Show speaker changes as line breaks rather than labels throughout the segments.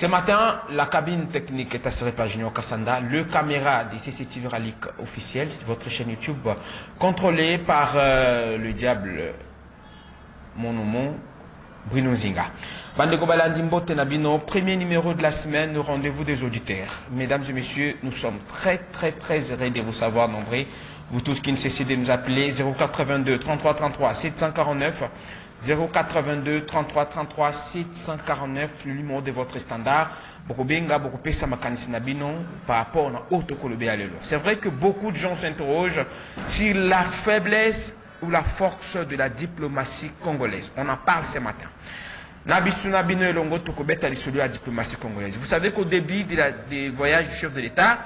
Ce matin, la cabine technique est assurée par Junior Kassanda, le caméra des CCTV Ralik officiel, votre chaîne YouTube, contrôlée par euh, le diable mon nom, Bruno Zinga. Bandeko Balandi Mbote Nabino, premier numéro de la semaine, rendez-vous des auditeurs. Mesdames et messieurs, nous sommes très très très heureux de vous savoir nombreux. Vous tous qui ne cessez de nous appeler 082 33 33 749 082 33 33 749 le numéro de votre standard. Bokobenga bokopesa makanisi na bino par rapport na oyo tokolobe ya lelo c'est vrai que beaucoup de gens s'interrogent sur la faiblesse ou la force de la diplomatie congolaise. On en parle ce matin. Diplomatie congolaise. Vous savez qu'au début des voyages du chef de l'état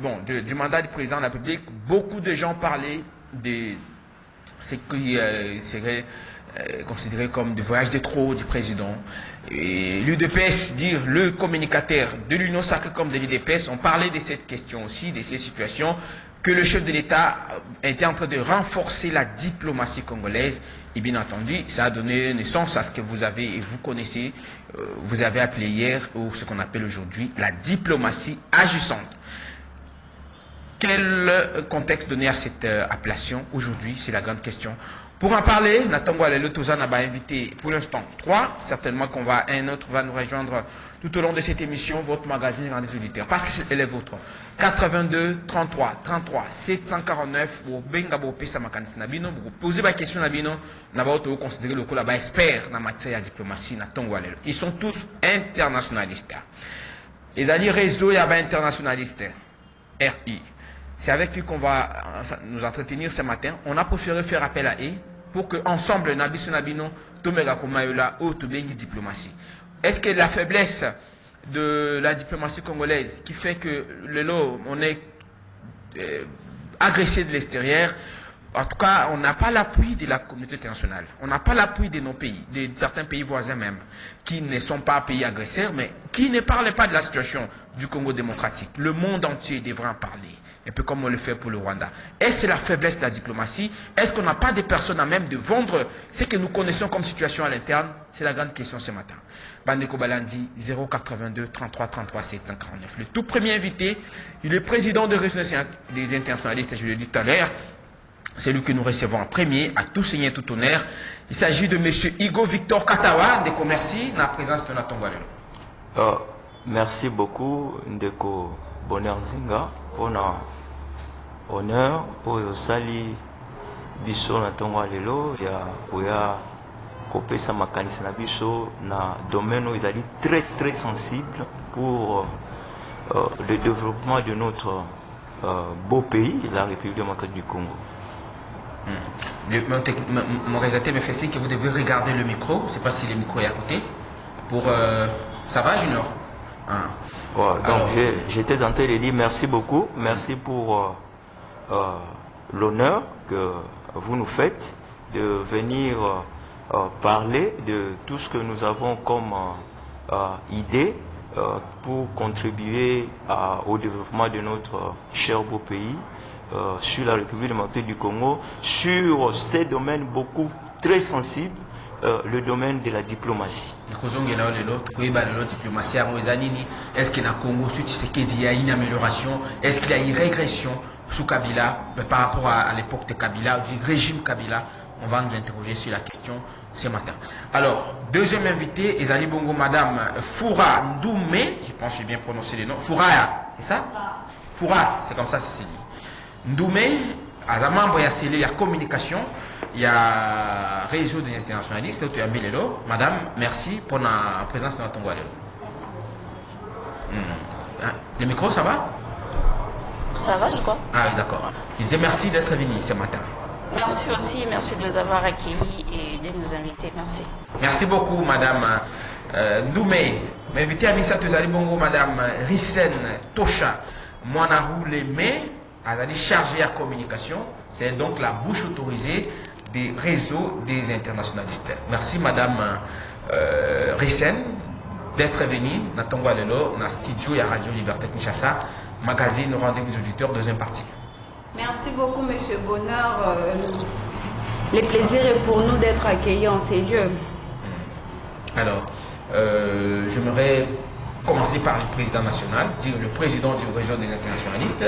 bon, du mandat du président de la République, beaucoup de gens parlaient de ce qui euh, serait considéré comme des voyages de trop du président. Et l'UDPS, dire le communicateur de l'Union sacrée comme de l'UDPS, on parlait de cette question aussi, de ces situations, que le chef de l'État était en train de renforcer la diplomatie congolaise. Et bien entendu, ça a donné naissance à ce que vous avez et vous connaissez, euh, vous avez appelé hier, ou ce qu'on appelle aujourd'hui la diplomatie agissante. Quel euh, contexte donner à cette euh, appellation aujourd'hui? C'est la grande question. Pour en parler, Natango Alelo Touzana va inviter pour l'instant trois. Certainement qu'on va, un autre va nous rejoindre tout au long de cette émission, votre magazine Rendez auditeurs, parce qu'elle est vôtre. 82 33 33 749 ou benga bo pesa makanisi na vous posez ma question na bino na ba considérer le là-bas expert en matière de diplomatie na. Ils sont tous internationalistes. Les alliés réseau il y a ba internationalistes. RI. C'est avec lui qu'on va euh, nous entretenir ce matin. On a préféré faire appel à eux pour que ensemble, Nabiso Nabino, Tomega Komayola, ou Tobengi diplomatie. Est-ce que la faiblesse de la diplomatie congolaise qui fait que le lot, on est euh, agressé de l'extérieur, en tout cas, on n'a pas l'appui de la communauté internationale. On n'a pas l'appui de nos pays, de certains pays voisins même, qui ne sont pas pays agresseurs, mais qui ne parlent pas de la situation du Congo démocratique. Le monde entier devrait en parler, un peu comme on le fait pour le Rwanda. Est-ce que c'est la faiblesse de la diplomatie? Est-ce qu'on n'a pas des personnes à même de vendre ce que nous connaissons comme situation à l'interne? C'est la grande question ce matin. Bandeko Balandi, 082 33 33 749. Le tout premier invité, il est président de des internationalistes, je l'ai dit tout à l'heure, c'est lui que nous recevons en premier, à tout seigneur, tout honneur. Il s'agit de M. Igo Victor Katawa, de Commercy, dans la présence de Nathan Walelo.
Euh, merci beaucoup ndeko bonheur nzinga mpona honneur oyo osali biso na ntongo ya lelo ya koya kopesa makanisi na biso na domaine oyo ezali très très sensible pour euh, le développement de notre euh, beau pays la république démocratique du congo
mon- mon réalisateur me fait signe que vous devez regarder le micro. Je ne sais pas si le micro est à côté. Pour, euh, ça va, Junior? Ah.
Donc
Alors-
j'étais en train de dire merci beaucoup, merci pour euh, euh, l'honneur que vous nous faites de venir euh, parler de tout ce que nous avons comme idée pour contribuer à- au développement de notre cher beau pays, sur la République démocratique du Congo, sur ces domaines beaucoup très sensibles, euh, le domaine de la diplomatie.
nikozongela oyo lelo tokoyeba lelo diplomatie yango eza nini? Est ce que na congo su tshisekedi ya une amélioration? Est ce qu'il y a une régression sous kabila par rapport à, à l'époque de kabila du régime kabila? On va nous interroger sur la question ce matin. Alors deuxième invité ezali bongo madame foura ndoumé je pense que j'ai bien prononcé le nom fouraya c'est ça? Foura c'est comme ça c'est dit. Ndoumé aza membre ya cellule ya communication ya réseau des internationalistes oyo toyambi lelo madame merci pour la présence ntongo ya lelo Hmm. Ah, le micro ça va?
Ça va, je crois.
ah d'accord. Je disais merci d'être venu ce matin.
Merci aussi, merci de nous avoir accueillis et de nous inviter. Merci.
merci beaucoup madame euh, ndoumé. Invité ya misato ezali bongo madame risen tosha mwanaruleme azali chargé ya communication. C'est donc la bouche autorisée des réseaux des internationalistes merci madame euh, risen d'être venue na ntongo ya lelo na studio ya radio liberté kinshasa magazine rendez-vous auditeurs deuxième partie
Merci beaucoup, Monsieur Bonheur. Euh, le plaisir est pour nous d'être accueillis en ces lieux.
Alors, euh, j'aimerais commencer par le président national, dire le président du réseau des internationalistes.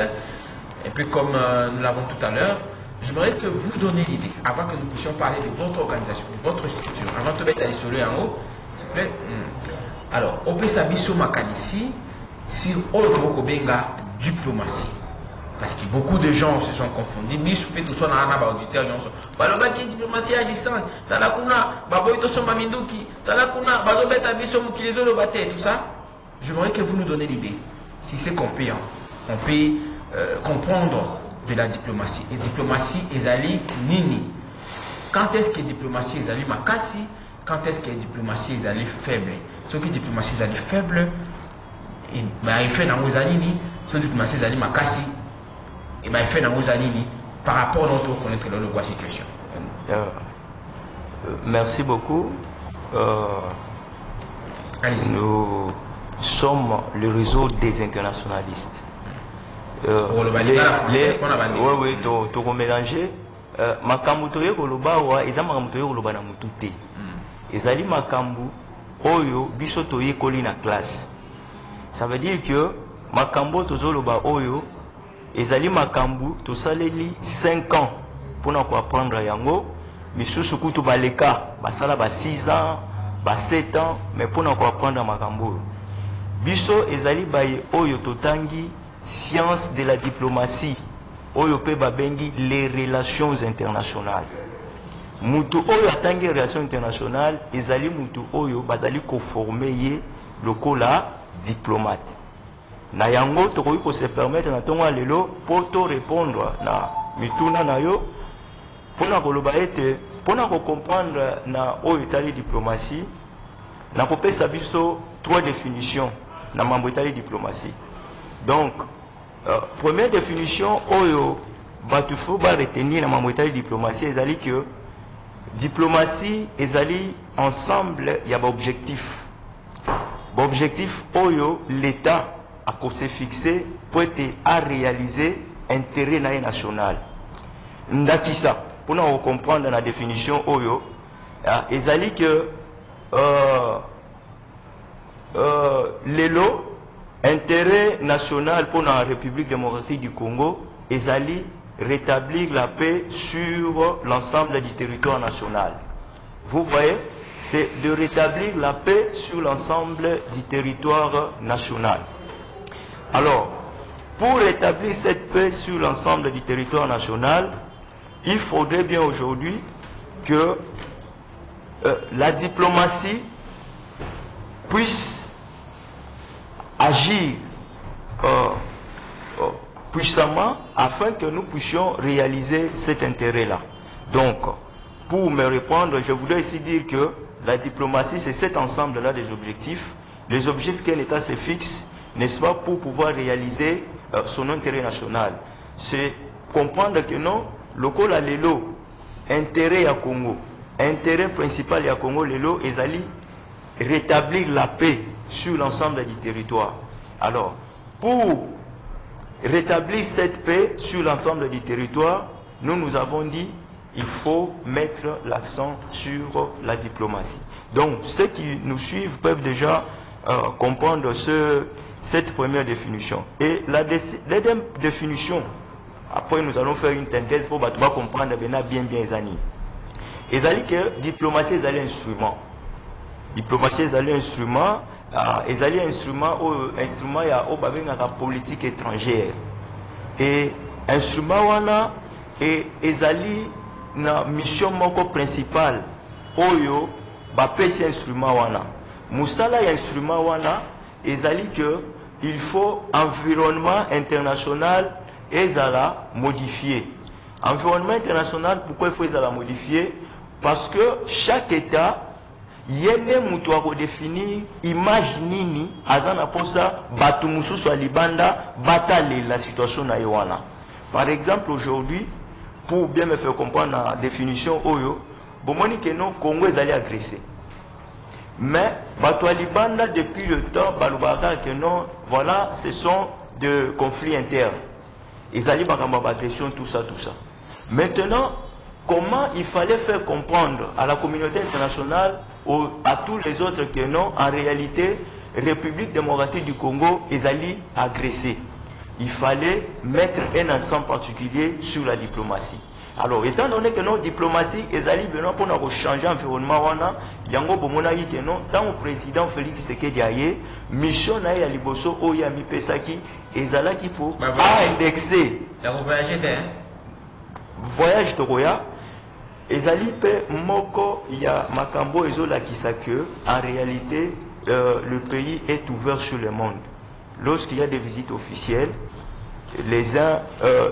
Et puis comme euh, nous l'avons tout à l'heure, j'aimerais que vous donniez l'idée, avant que nous puissions parler de votre organisation, de votre structure, avant de mettre à isoler en haut, s'il vous plaît. Hmm. Alors, au Pesabiso Makanisi, sur autre Benga, diplomatie. Parce que beaucoup de gens se sont confondus. Biso pe tous na ana ba auditeur nyonso. Balobaki diplomatie agissante. Tala kuna baboy to soma minduki. Tala kuna bazobeta biso mukili zoloba te tout ça. J'aimerais que vous nous donnez l'idée. Si c'est qu'on peut, hein, on peut euh, comprendre de la diplomatie. Et diplomatie ezali nini? Quand est-ce que diplomatie ezali makasi? Quand est-ce que diplomatie ezali faible? Ce qui diplomatie ezali faible, et il fait dans vos nini? Ce que diplomatie ezali makasi, et il fait dans vos nini? Par rapport à notre connaître la situation.
Euh, merci beaucoup. Euh, nous sommes le réseau des internationalistes. Euh, to- tokomélange euh, makambo toye koloba awa eza makambo toye koloba na motu te. Ezali makambo oyo biso toyekoli na classe. Ça veut dire que makambo tozoloba oyo ezali makambo tosaleli 5 ans mpona koapprendre yango. Misusu kutu baleka basala ba 6 ans ba 7 ans mais mpona koapprendre makambo oyo. Biso ezali baye oyo totangi science de la diplomatie. Oyo mpe babengi les relations internationales. Mutu oyo atangi relation internationale ezali mutu oyo bazali koforme ye lokola diplomate. Na yango tokoki kose permettre na ntongo ya lelo mpo torépondre na mituna na yo mpona koloba ete mpona kocomprendre na oyo etali diplomatie nakopesa biso trois définitions na mambo etali diplomatie. Donc première définition oyo bato fo baretenir na mambo etali diplomatie ezali que diplomatie ezali ensemble ya baobjectif baobjectif oyo l'état akose fixe mpo ete aréalize intérêt na ye national. Ndakisa mpona kocomprendre na définition oyo ah, ezali que euh, euh, intérêt national pour la République démocratique du Congo ezali rétablir la paix sur l'ensemble du territoire national. Vous voyez, c'est de rétablir la paix sur l'ensemble du territoire national. Alors, pour rétablir cette paix sur l'ensemble du territoire national, il faudrait bien aujourd'hui que euh, la diplomatie puisse agir euh, euh, puissamment afin que nous puissions réaliser cet intérêt-là. Donc, pour me répondre, je voudrais ici dire que la diplomatie, c'est cet ensemble-là des objectifs. Les objectifs qu'un État se fixe, n'est-ce pas, pour pouvoir réaliser euh, son intérêt national. C'est comprendre que non, le col à l'élo, intérêt à Congo, intérêt principal à Congo, l'élo, ezali rétablir la paix sur l'ensemble du territoire. Alors, pour rétablir cette paix sur l'ensemble du territoire, nous nous avons dit il faut mettre l'accent sur la diplomatie. Donc, ceux qui nous suivent peuvent déjà euh, comprendre ce, cette première définition. Et la deuxième définition, après nous allons faire une synthèse pour comprendre bien bien bien années. ezali ke diplomatie ezali instrument diplomatie ezali instrument ezali instrument oyo instrument ya oyo babengaka politique étrangère. E instrument wana e, ezali na mission moko principale oyo bapesi instrument wana. Mosala ya instrument wana ezali que il faut environnement international ezala modifié. Environnement international pourquoi il faut ezala modifié? Parce que chaque état ye nde moto akodéfinir image nini aza na mposa bato mosusu ya libanda batalela situation na ye wana. Par exemple aujourd'hui pour bien me faire comprendre na définition oyo bomoni ke non congo ezali agressé. Mais bato libanda depuis le temps balobaka ke non voilà ce sont de conflits internes. Ezali makambo ya baagression tout ça tout ça. Maintenant comment il fallait faire comprendre à la communauté internationale au- à tous les autres que non en réalité République démocratique du Congo ezali agressé. Il fallait mettre un accent particulier sur la diplomatie. Alors, étant donné que notre diplomatie ezali beno pour nous changer environnement wana, yango bomonaki que non, tant au président Félix Tshisekedi aye, mission ya liboso oyo ya mipesaki ezalaki pour
Bah,
indexer
La voyager hein?
voyage tokoya ezali mpe moko ya makambo ezolakisa que en réalité euh, le pays est ouvert sur le monde. Lorsqu'il y a des visites officielles les uns euh,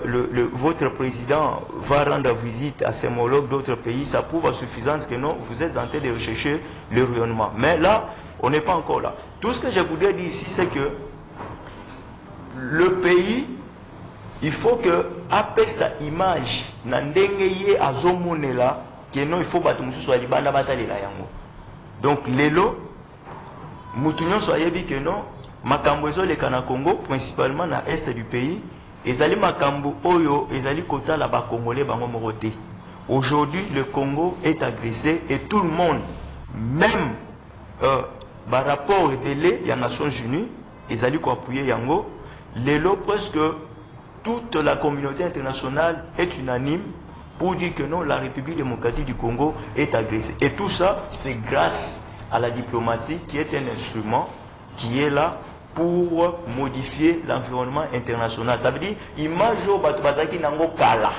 votre président va rendre visite à ses homologues d'autres pays ça prouve à suffisance que non vous êtes en train de rechercher le rayonnement. Mais là on n'est pas encore là. Tout ce que je voudrais dire ici c'est que le pays il faut que apesa image na ndenge ye azomonela ke non il faut bato mosusu ya libanda batalela yango. Donc lelo mutu nyonso ayebi ke non makambo ezoleka na congo principalement na est du pays ezali makambo oyo ezali kotala bakongolais bango moko te. Aujourd'hui le congo est agressé et tout le monde même euh, barapport ebele ya nations unies ezali koapuye yango. Lelo presque toute la communauté internationale est unanime pour dire que non, la République démocratique du Congo est agressée. Et tout ça, c'est grâce à la diplomatie qui est un instrument qui est là pour modifier l'environnement international. Ça veut dire, image au bato bazaki nango kala.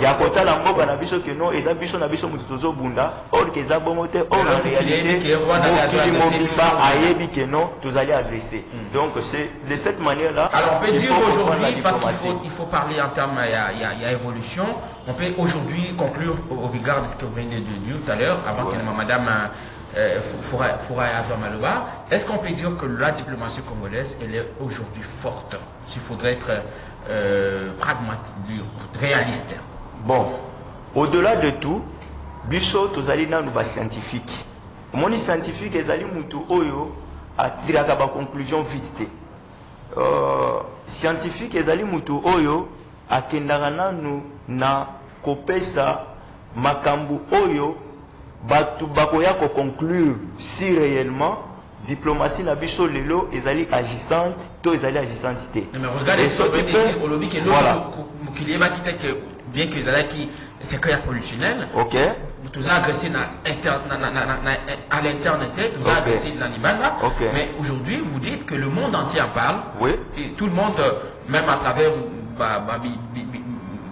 Ya kotala mboka na biso ke non eza biso na biso moto tozobunda. Or ke eza bongo te or en réalité mokili mobimba ayebi ke non tozali agressé. Donc c'est de cette manière là
Alors on peut dire aujourd'hui, parce qu'il faut, il faut parler en termes, il y a, il y a- il y a évolution, on peut aujourd'hui conclure au, regard de ce que vous venez de dire tout à l'heure, avant
Ouais.
que Madame euh, Foura Foura Azouamaloba, est-ce qu'on peut dire que la diplomatie congolaise, elle est aujourd'hui forte? S'il faudrait être euh, pragmatique, dur, réaliste.
bon au-delà de tout biso tozali nanu bascientifique omoni scientifique ezali mutu oyo atiraka baconclusion vite te Euh, scientifique ezali mutu oyo akendaka nanu na kopesa makambo oyo bato bakoya koconclure si réellement diplomatie na biso lelo ezali agissante to ezali agissante te
y ait que bien que les qui c'est qu'il y a pollutionnel,
ok
Nous avons agressé na na- na- na- na- na- à l'interne, avons
Ok.
agressé dans Libanda. Mais aujourd'hui, vous dites que le monde entier en parle.
Oui.
Et tout le monde, euh, même à travers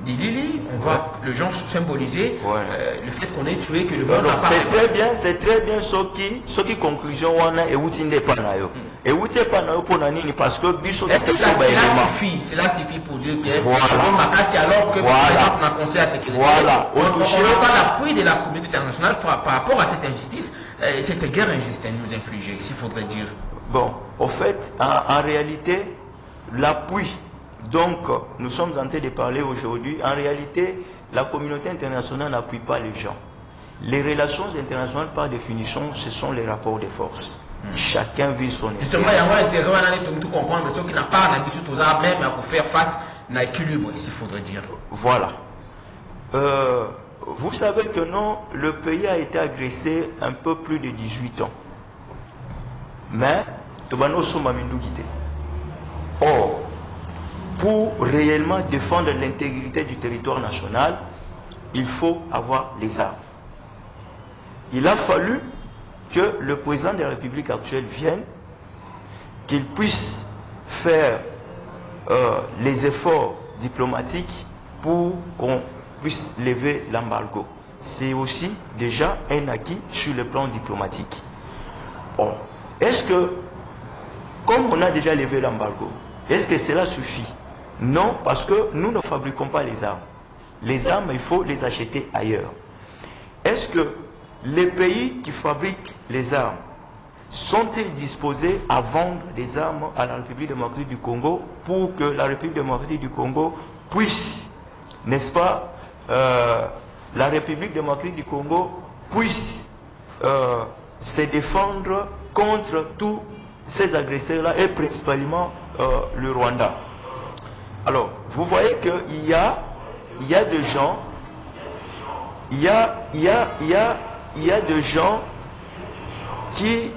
Bi- Bilili, on voit le gens symboliser
Ouais.
euh, le fait qu'on ait tué, que le monde
c'est très bien c'est très bien soki soki conclusion wana euti nde epa na yo euti epa na yo mpona nini parce que biso
Est-ce que ça, cela suffit? Cela suffit pour dire que
Voilà.
bon, Makassi, alors que
Voilà. Voilà.
on n'a pas l'appui de la communauté internationale par, par rapport à cette injustice, euh, cette guerre injuste à nous infliger, s'il faudrait dire.
Bon, au fait, en, en réalité, l'appui, donc nous sommes en train de parler aujourd'hui, en réalité, la communauté internationale n'appuie pas les gens. Les relations internationales, par définition, ce sont les rapports de force. Chacun vit son
Justement, il y a un intérêt à comprendre, ceux qui n'ont pas l'habitude aux armes, même à faire face à l'équilibre, s'il faudrait dire.
Voilà. Euh, vous savez que non, le pays a été agressé un peu plus de 18 ans. Mais, Tobano Soma Mindugi te. Or, pour réellement défendre l'intégrité du territoire national, il faut avoir les armes. Il a fallu que le président de la République actuelle vienne, qu'il puisse faire euh, les efforts diplomatiques pour qu'on puisse lever l'embargo. C'est aussi déjà un acquis sur le plan diplomatique. Or, est-ce que, comme on a déjà levé l'embargo, est-ce que cela suffit? Non, parce que nous ne fabriquons pas les armes. Les armes, il faut les acheter ailleurs. Est-ce que les pays qui fabriquent les armes sont-ils disposés à vendre des armes à la République démocratique du Congo pour que la République démocratique du Congo puisse, n'est-ce pas, euh, la République démocratique du Congo puisse euh, se défendre contre tous ces agresseurs-là et principalement euh, le Rwanda? Alors, vous voyez qu'il y a, il y a des gens, il y a, il y a, il y a, il y a des gens qui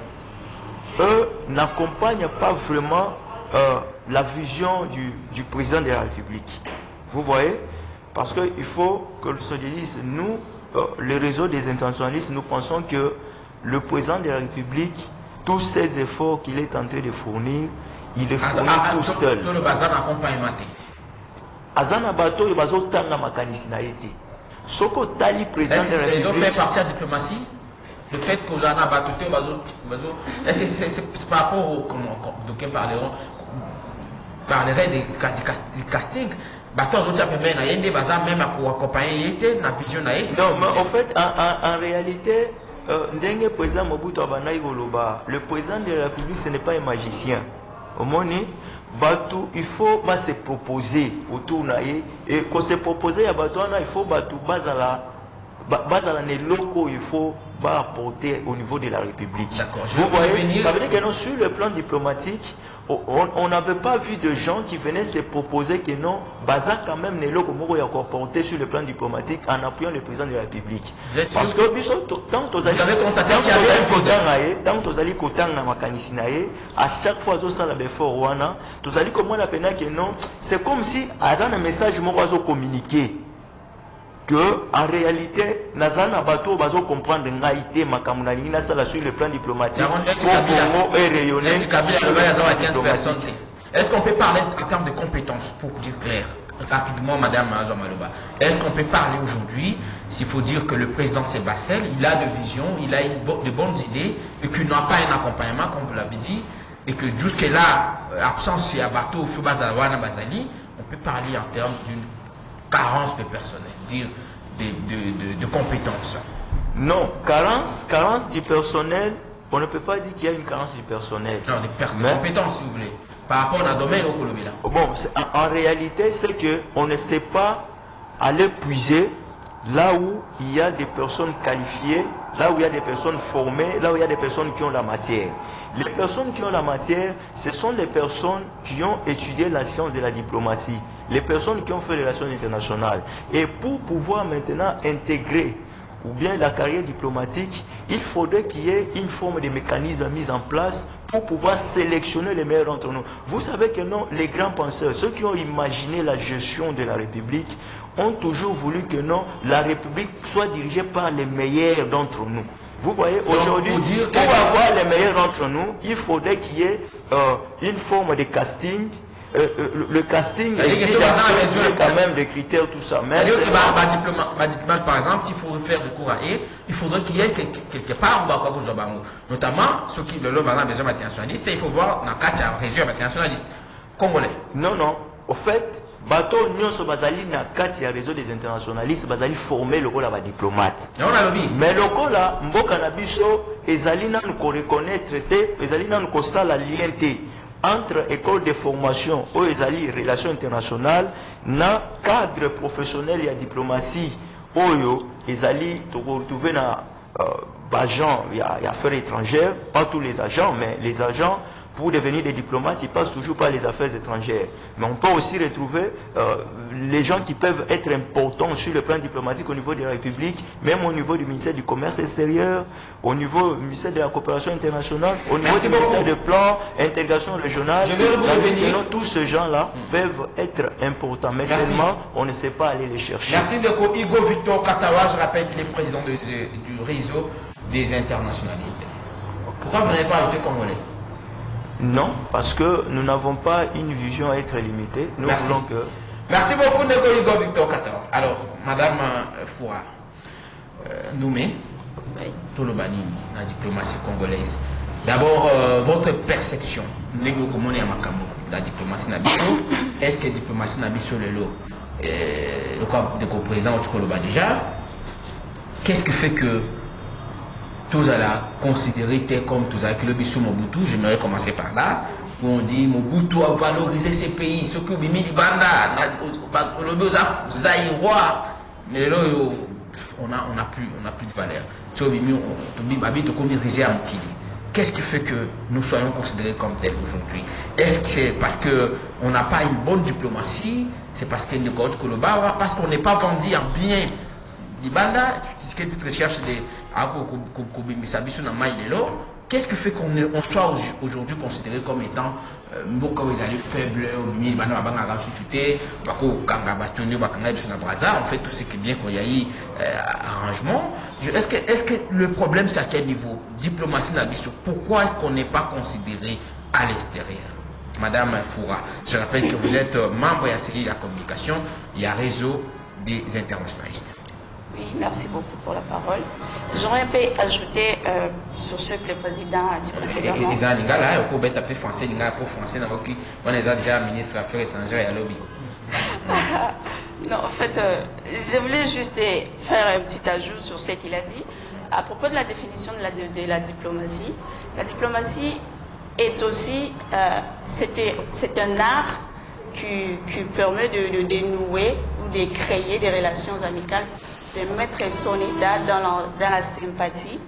eux n'accompagnent pas vraiment euh, la vision du, président de la République. Vous voyez? Parce qu'il faut que se dise, nous, euh, le réseau des internationalistes, nous pensons que le président de la République, tous ces efforts qu'il est en train de fournir, il les fournit
Ah,
tout seul.
Le te.
aza na bato oyo bazotanga makanisi na ye te soki otali président de la république
partie de la diplomatie? Le fait qu'on en a battu, est-ce que c'est par rapport au. D'aucuns parleront? Parlerait du cas- du casting bato azoti apembeni na ye nde baza meme akoaccompagne ye te na vision na ye
non mais en fait en, en, en réalité euh, ndenge président mobutu abandaki koloba le président de la république ce n'est pas un magicien omoni bato il faut base proposer autour na ye. Et kose proposer ya bato wana il faut bato bazala ba- bazala na eloko faut baapporter au niveau de la république. Vous voyez ça veut dire que non, sur le plan diplomatique on- n'avait pas vu de gens qui venaient se proposer que non baza quand même na eloko moko ya koapporter sur le plan diplomatique en appuyant le président de la république. Parce que tant
avez constaté
tant
un
kotanga makanisi na ye à chaque fois wana komona pena ke non c'est comme si aza na message moko azocommuniquer que en réalité naza na bato oyo bazocomprendre ngai te makambo nasala sur le plan diplomatique.
Yango neti
po
Kabila-
bongo erayonne
neti Kabila
sur
alobaki
le
aza
plan
wa 15 personnes
diplomatique.
te est-ce qu'on peut parler en termes de compétences pour dire clair rapidement madame Azwa Maloba? Est-ce qu'on peut parler aujourd'hui s'il faut dire que le président Sébastien il a de vision il a de bonnes idées et qu'il n'a pas un accompagnement comme vous l'avez dit et que jusque là euh, absence chez Abato Feu Bazalawana Bazali on peut parler en termes d'une carence de personnel dire de, de, de, de compétences
non carence carence du personnel on ne peut pas dire qu'il y a une carence du personnel.
Non des
Mais-
compétences si vous voulez par rapport à domaine au Kolobela
Bon, en réalité, c'est que on ne sait pas aller puiser là où il y a des personnes qualifiées, là où il y a des personnes formées, là où il y a des personnes qui ont la matière. Les personnes qui ont la matière, ce sont les personnes qui ont étudié la science de la diplomatie, les personnes qui ont fait les relations internationales. Et pour pouvoir maintenant intégrer ou bien la carrière diplomatique, il faudrait qu'il y ait une forme de mécanisme mis en place pour pouvoir sélectionner les meilleurs d'entre nous. Vous savez que non, les grands penseurs, ceux qui ont imaginé la gestion de la République, ont toujours voulu que non, la République soit dirigée par les meilleurs d'entre nous. Vous voyez, aujourd'hui,
pour
avoir les meilleurs d'entre nous, il faudrait qu'il y ait euh, une forme de casting. Euh, euh, le, casting exige
ce
ce quand même des critères, tout ça. Mais
diplomate, par exemple, il faut faire du cours à et il faudrait qu'il y ait quelque, quelque part on va. Notamment, ceux qui le exemple, besoin internationaliste, il faut voir dans le cas de réseau internationaliste congolais.
non non au fait bato nyonso bazali na kati ya réseau des internationalistes bazali formé lokola badiplomate mais lokola mboka na biso ezali nanu koreconnaitre te ezali nanu kosala lien te entre école de formation oyo ezali relation internationale na cadre professionnel ya diplomatie oyo ezali tokoretrouve na euh, baagent ya affaires étrangères. Pas tous les agents mais les agents pour devenir des diplomates, ils passent toujours par les affaires étrangères. Mais on peut aussi retrouver euh, les gens qui peuvent être importants sur le plan diplomatique au niveau de la République, même au niveau du ministère du Commerce extérieur, au niveau du ministère de la Coopération internationale, au niveau
Merci
du ministère
beaucoup.
de Plan, intégration régionale.
Je vais revenir.
tous ces gens-là peuvent être importants, mais
Merci.
seulement on ne sait pas aller les chercher.
Merci de Hugo Victor Katawa, je rappelle qu'il est président de- de- du réseau des internationalistes. Pourquoi vous n'avez pas ajouté congolais?
Non, parce que nous n'avons pas une vision à être limitée. Nous
Merci.
voulons que
Merci beaucoup, Nego Victor Katawa. Alors, Madame euh, Foura, euh, Noumé,
Oui.
Tolobani, la diplomatie congolaise. D'abord, euh, votre perception, Nego Komone Yamakambo, la diplomatie Nabiso, est-ce que la diplomatie Nabiso Lelo, euh, le corps de président Otukoloba déjà, qu'est-ce qui fait que tous à la considérer tel comme tous avec le Bissou Mobutu, j'aimerais commencer par là, où on dit Mobutu a valorisé ces pays, ce que Bimi Libanda, le Boza, Zaïrois, mais là, yo, on a, on a plus, on a plus de valeur. Qu'est-ce qui fait que nous soyons considérés comme tels aujourd'hui? Est-ce que c'est parce qu'on n'a pas une bonne diplomatie? C'est parce qu'il Koloba Parce qu'on n'est pas vendu en bien? Libanda ce tu recherches de ako kobimbisa biso na mai Qu'est-ce qui fait qu'on on soit au- aujourd'hui considéré comme étant euh, mboka oyo ezali faible obimi bana babangaka susu te bakokanga bato nde bakanga biso na braza on fait tout ce qui est bien qu'il y a eu euh, arrangement. Est-ce que, est que le problème c'est à quel niveau? Diplomatie na pourquoi est-ce qu'on n'est pas considéré à l'extérieur? Madame Foura, je rappelle que vous êtes euh, membre et de la communication, il y a réseau des internationalistes.
Oui, merci beaucoup pour la parole. J'aurais un peu ajouté euh, sur ce que le président a dit précédemment.
eza lingala oyo kobeta mpe français lingala mpo français nakoki wana eza déjà ministre affaires étrangères ya lobi
Non, en fait, euh, je voulais juste euh, faire un petit ajout sur ce qu'il a dit. À propos de la définition de la, de, de la diplomatie, la diplomatie est aussi, euh, c'est un art qui, qui permet de, de dénouer ou de créer des relations amicales, de mettre son État dans la, dans la sympathie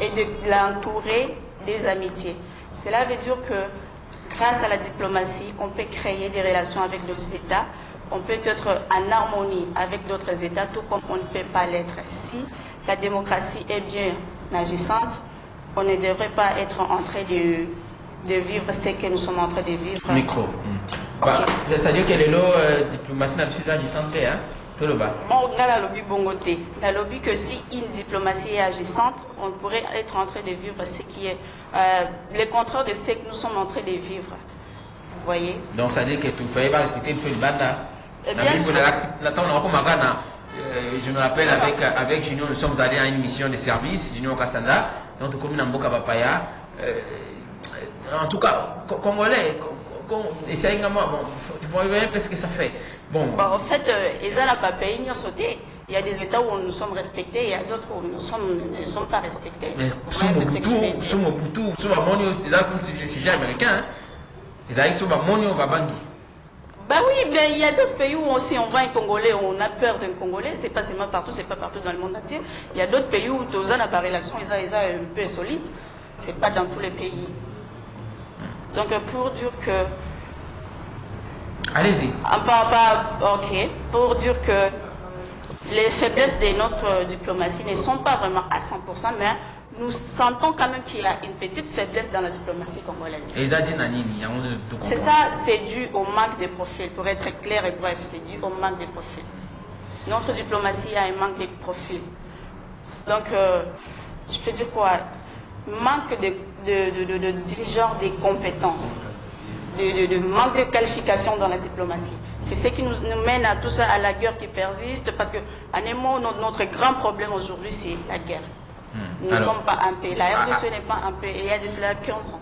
et de l'entourer des amitiés. Cela veut dire que grâce à la diplomatie, on peut créer des relations avec d'autres États, on peut être en harmonie avec d'autres États, tout comme on ne peut pas l'être. Si la démocratie est bien agissante, on ne devrait pas être en train de, de vivre ce que nous sommes en train de vivre.
micro Bah, c'est-à-dire que lelo euh, diplomatie na eza agissante te hein? Toloba
Bon, nga nalobi bongo te. Nalobi que si une diplomatie est agissante, on pourrait être en train de vivre ce qui est euh, le contraire de ce que nous sommes en train de vivre. Vous voyez?
Donc c'est-à-dire que tofai barespecte biso libanda
Eh
na
bien
mimbo
sûr.
na ntango nakokomaka na euh, je me rappelle avec, avec Junior, nous sommes allés à une mission de service, Junior Kassanda, donc comme na mboka bapaya. Euh, en tout cas, co- congolais, essaye moi, bon, tu vois un peu ce que ça fait. Bon,
Bon, en fait, eza na ba pays nyonso te. Il y a des États où nous sommes respectés, il y a d'autres où nous sommes, ne sont pas respectés.
mais
voyez dire.
sous Mobutu, sous Bamoni, ils ont comme si sujet américain, ils arrivent sous Bamoni au Babangi.
Bah oui, il y a d'autres pays où aussi on voit un Congolais, on a peur d'un Congolais. C'est pas seulement partout, c'est pas partout dans le monde entier. Il y a d'autres pays où tous n'a pas relation, ils ont un peu solide. C'est pas dans tous les pays. Donc euh, pour dire que,
Allez-y.
rapport, ok, pour dire que les faiblesses de notre diplomatie ne sont pas vraiment à 100%, mais nous sentons quand même qu'il y a une petite faiblesse dans la diplomatie congolaise. C'est ça, c'est dû au manque de profils. Pour être clair et bref, c'est dû au manque de profils. Notre diplomatie a un manque de profils. Donc, euh, je peux dire quoi? Manque de, de, de, de, dirigeants, des compétences, de, manque de qualification dans la diplomatie. C'est ce qui nous, nous mène à tout ça, à la guerre qui persiste, parce que, en un mot, notre, notre grand problème aujourd'hui, c'est la guerre. Nous ne
Alors-
sommes pas un pays. La
Ah,
RDC
ah.
n'est pas un pays. Et il y a de cela 15 ans.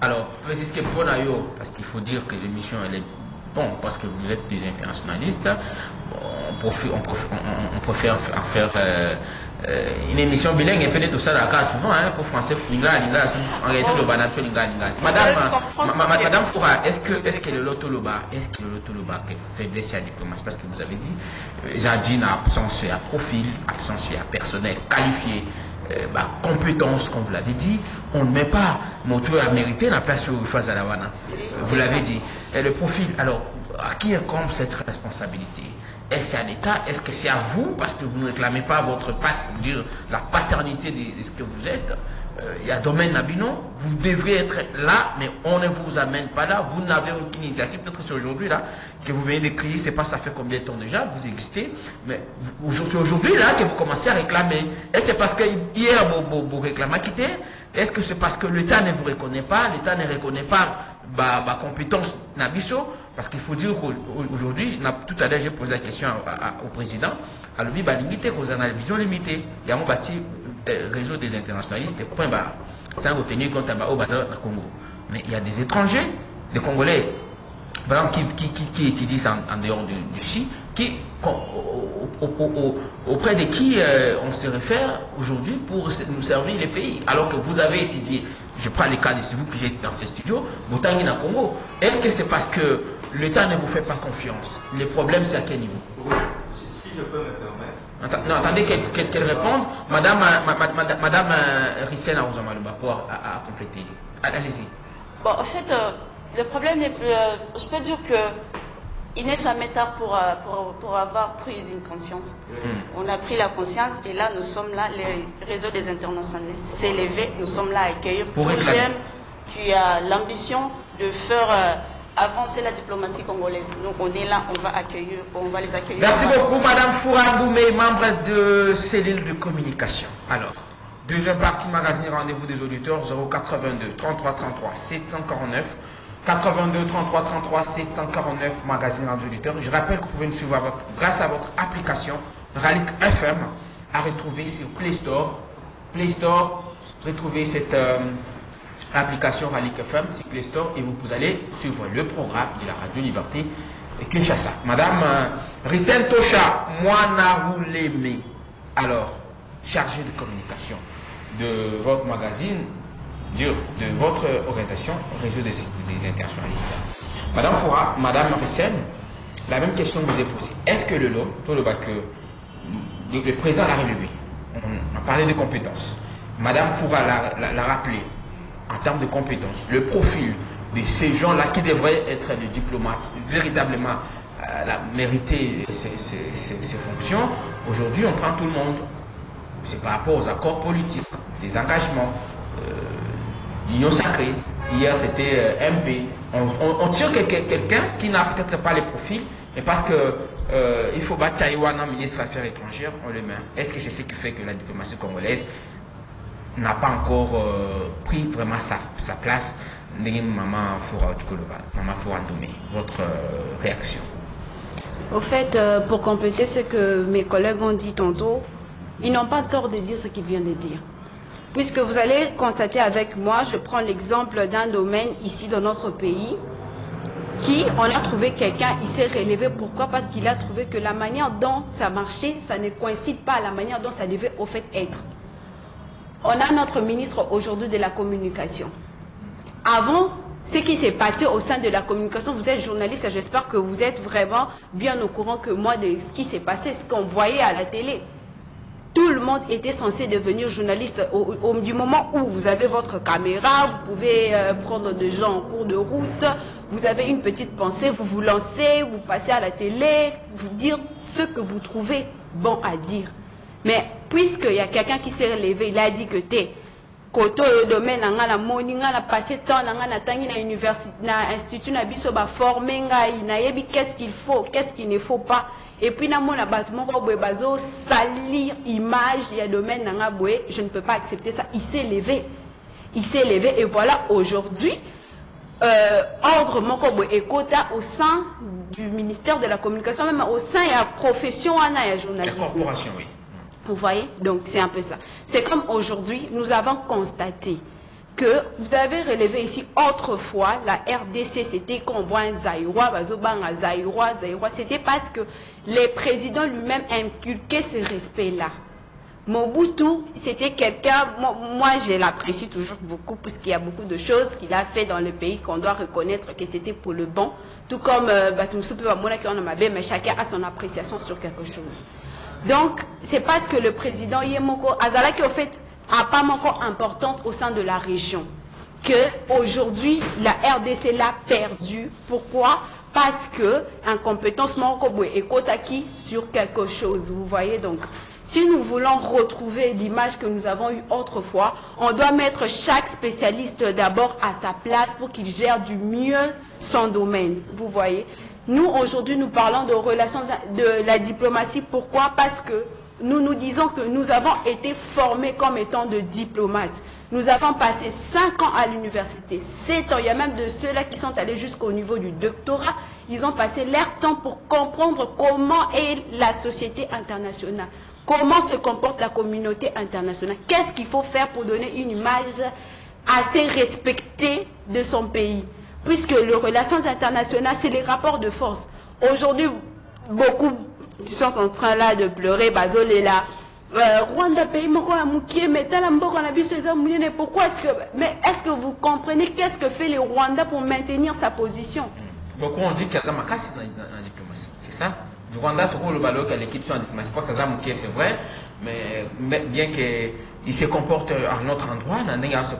Alors, c'est ce que pour Nayo, parce qu'il faut dire que l'émission, elle est bon, parce que vous êtes des internationalistes. On, préfère en faire euh, une émission bilingue et peut-être tout ça d'accord souvent, hein, pour français, lingala, lingala, en réalité, le banane, fait lingala. Madame, Madame Foura, est-ce que, est-ce que le loto loba, est-ce que le loto loba, faiblesse à la diplomatie, parce que vous avez dit, euh, Jadine a absence à profil, absence à personnel qualifié, euh, bah, compétence, comme vous l'avez dit, on ne met pas moto à mériter la place il faut à la. Vous l'avez dit. Et le profil, alors, à qui incombe cette responsabilité? Est-ce à l'État Est-ce que c'est à vous? Parce que vous ne réclamez pas votre pat- la paternité de, ce que vous êtes. Euh, Il y a domaine Nabino, vous devriez être là, mais on ne vous amène pas là. Vous n'avez aucune initiative. Peut-être que c'est aujourd'hui là que vous venez de crier, c'est pas ça fait combien de temps déjà, vous existez. Mais c'est aujourd'hui là que vous commencez à réclamer. Est-ce parce que hier vous, vous, vous réclamez quitter Est-ce que c'est parce que l'État ne vous reconnaît pas? L'État ne reconnaît pas ma, ma compétence Nabiso? Parce qu'il faut dire qu'aujourd'hui, tout à l'heure j'ai posé la question au président, à lui, bah, limité, qu'on a vision limitée. Il y a un bâti euh, réseau des internationalistes, point barre. Un retenu compte au bazar au Congo. Mais il y a des étrangers, des Congolais, par exemple, qui, qui, étudient en, en dehors du, du CHI, qui, auprès de qui euh, on se réfère aujourd'hui pour nous servir les pays. Alors que vous avez étudié, je prends les cas de vous que j'ai dans ce studio, vous tanguez en Congo. Est-ce que c'est parce que l'État ne vous fait pas confiance? Le problème, c'est à quel niveau?
Oui, si, je peux me permettre.
Non, attendez qu'elle réponde. Madame, euh, ma- ma- ma- Madame euh, Rissène pour à, à- à compléter. Allez-y.
Bon, en fait, euh, le problème est, euh, je peux dire que il n'est jamais tard pour, euh, pour, pour avoir pris une conscience. On a pris la conscience et là, nous sommes là, le réseau des internationalistes s'est nous sommes là à accueillir
Pour
tout
réclamer.
jeune qui a l'ambition de faire euh, avancer la diplomatie congolaise. Donc on est là, on va accueillir, on va les accueillir.
Merci beaucoup, Madame Fourandoumé, membre de cellule de communication. Alors, deuxième partie, magazine Rendez-vous des auditeurs, 082 33 33 749. 82 33 33 749, magazine des auditeurs. Je rappelle que vous pouvez nous suivre grâce à votre application Ralik FM à retrouver sur Play Store. Play Store, retrouvez cette euh, application Ralik FM sur Play Store et vous, vous allez suivre le programme de la Radio Liberté de Kinshasa. Madame euh, Rissel Tosha Mwanahuleme, alors chargée de communication de votre magazine, de, votre organisation Réseau des, internationalistes. Madame Foura, Madame Rissel, la même question vous est posée. Est-ce que le lot, tout le le, président l'a relevé On a parlé de compétences. Madame Foura l'a- rappelé en termes de compétences, le profil de ces gens-là qui devraient être des diplomates, véritablement euh, mériter ces fonctions, aujourd'hui on prend tout le monde. C'est par rapport aux accords politiques, des engagements, euh, sacrée. Hier c'était euh, MP. On, on- tire quel- quel- quelqu'un qui n'a peut-être pas les profils, mais parce que euh, il faut battre Taïwan, ministre des Affaires étrangères, on le met. Est-ce que c'est ce qui fait que la diplomatie congolaise n'a pas encore euh, pris vraiment sa, sa place? Maman Foura votre réaction?
Au fait, pour compléter ce que mes collègues ont dit tantôt, ils n'ont pas tort de dire ce qu'ils viennent de dire. Puisque vous allez constater avec moi, je prends l'exemple d'un domaine ici dans notre pays, qui, on a trouvé quelqu'un, il s'est relevé. Pourquoi? Parce qu'il a trouvé que la manière dont ça marchait, ça ne coïncide pas à la manière dont ça devait au fait être. On a notre ministre aujourd'hui de la communication. Avant, ce qui s'est passé au sein de la communication, vous êtes journaliste j'espère que vous êtes vraiment bien au courant que moi de ce qui s'est passé, ce qu'on voyait à la télé. Était censé devenir journaliste au, du moment où vous avez votre caméra, vous pouvez euh, prendre des gens en cours de route, vous avez une petite pensée, vous vous lancez, vous passez à la télé, vous dire ce que vous trouvez bon à dire. Mais puisqu'il y a quelqu'un qui s'est relevé, il a dit que t'es koto oyo domaine na ngai na passé temps na ngai natangi na université na institut na biso baforme ngai nayebi qu'est-ce qu'il faut qu'est-ce qu'il ne faut pas et puis namona bato moko boye bazosalir image ya domaine na ngai boye je ne peux pas accepter ça il s'est levé il s'est levé et voilà aujourd'hui euh, ordre moko boye ekota au sein du ministère de la communication même au sein ya profession wana ya
La
journalisme
corporation, oui.
vous voyez? Donc c'est un peu ça. C'est comme aujourd'hui, nous avons constaté que vous avez relevé ici autrefois, la RDC, c'était qu'on voit un Zaïrois, Bazobanga. C'était parce que les présidents lui-même inculquaient ce respect-là. Mobutu, c'était quelqu'un, moi, je l'apprécie toujours beaucoup puisqu'il y a beaucoup de choses qu'il a fait dans le pays qu'on doit reconnaître que c'était pour le bon. Tout comme euh, ma belle, mais chacun a son appréciation sur quelque chose. Donc, c'est parce que le président Yemoko Azala qui au fait a pas encore importante au sein de la région que aujourd'hui la RDC l'a perdu. Pourquoi? Parce que incompétence Mokobwe et Kotaki sur quelque chose. Vous voyez donc. Si nous voulons retrouver l'image que nous avons eue autrefois, on doit mettre chaque spécialiste d'abord à sa place pour qu'il gère du mieux son domaine. Vous voyez? Nous, aujourd'hui, nous parlons de relations de la diplomatie. Pourquoi? Parce que nous nous disons que nous avons été formés comme étant de diplomates. Nous avons passé cinq ans à l'université, sept ans. Il y a même de ceux-là qui sont allés jusqu'au niveau du doctorat. Ils ont passé leur temps pour comprendre comment est la société internationale, comment se comporte la communauté internationale, qu'est-ce qu'il faut faire pour donner une image assez respectée de son pays? Puisque les relations internationales, c'est les rapports de force. Aujourd'hui, beaucoup sont en train là de pleurer, Bazol est là. Euh, Rwanda pays moko mukie mais pourquoi est-ce que mais est-ce que vous comprenez qu'est-ce que fait le Rwanda pour maintenir sa position?
Beaucoup ont dit qu'il y a Makassi dans la diplomatie? C'est ça? Du Rwanda, tout le ballon a l'équipe en diplomatie? Pas Kaza c'est vrai. Mais, bien qu'il se comporte à un autre endroit, Nandinga se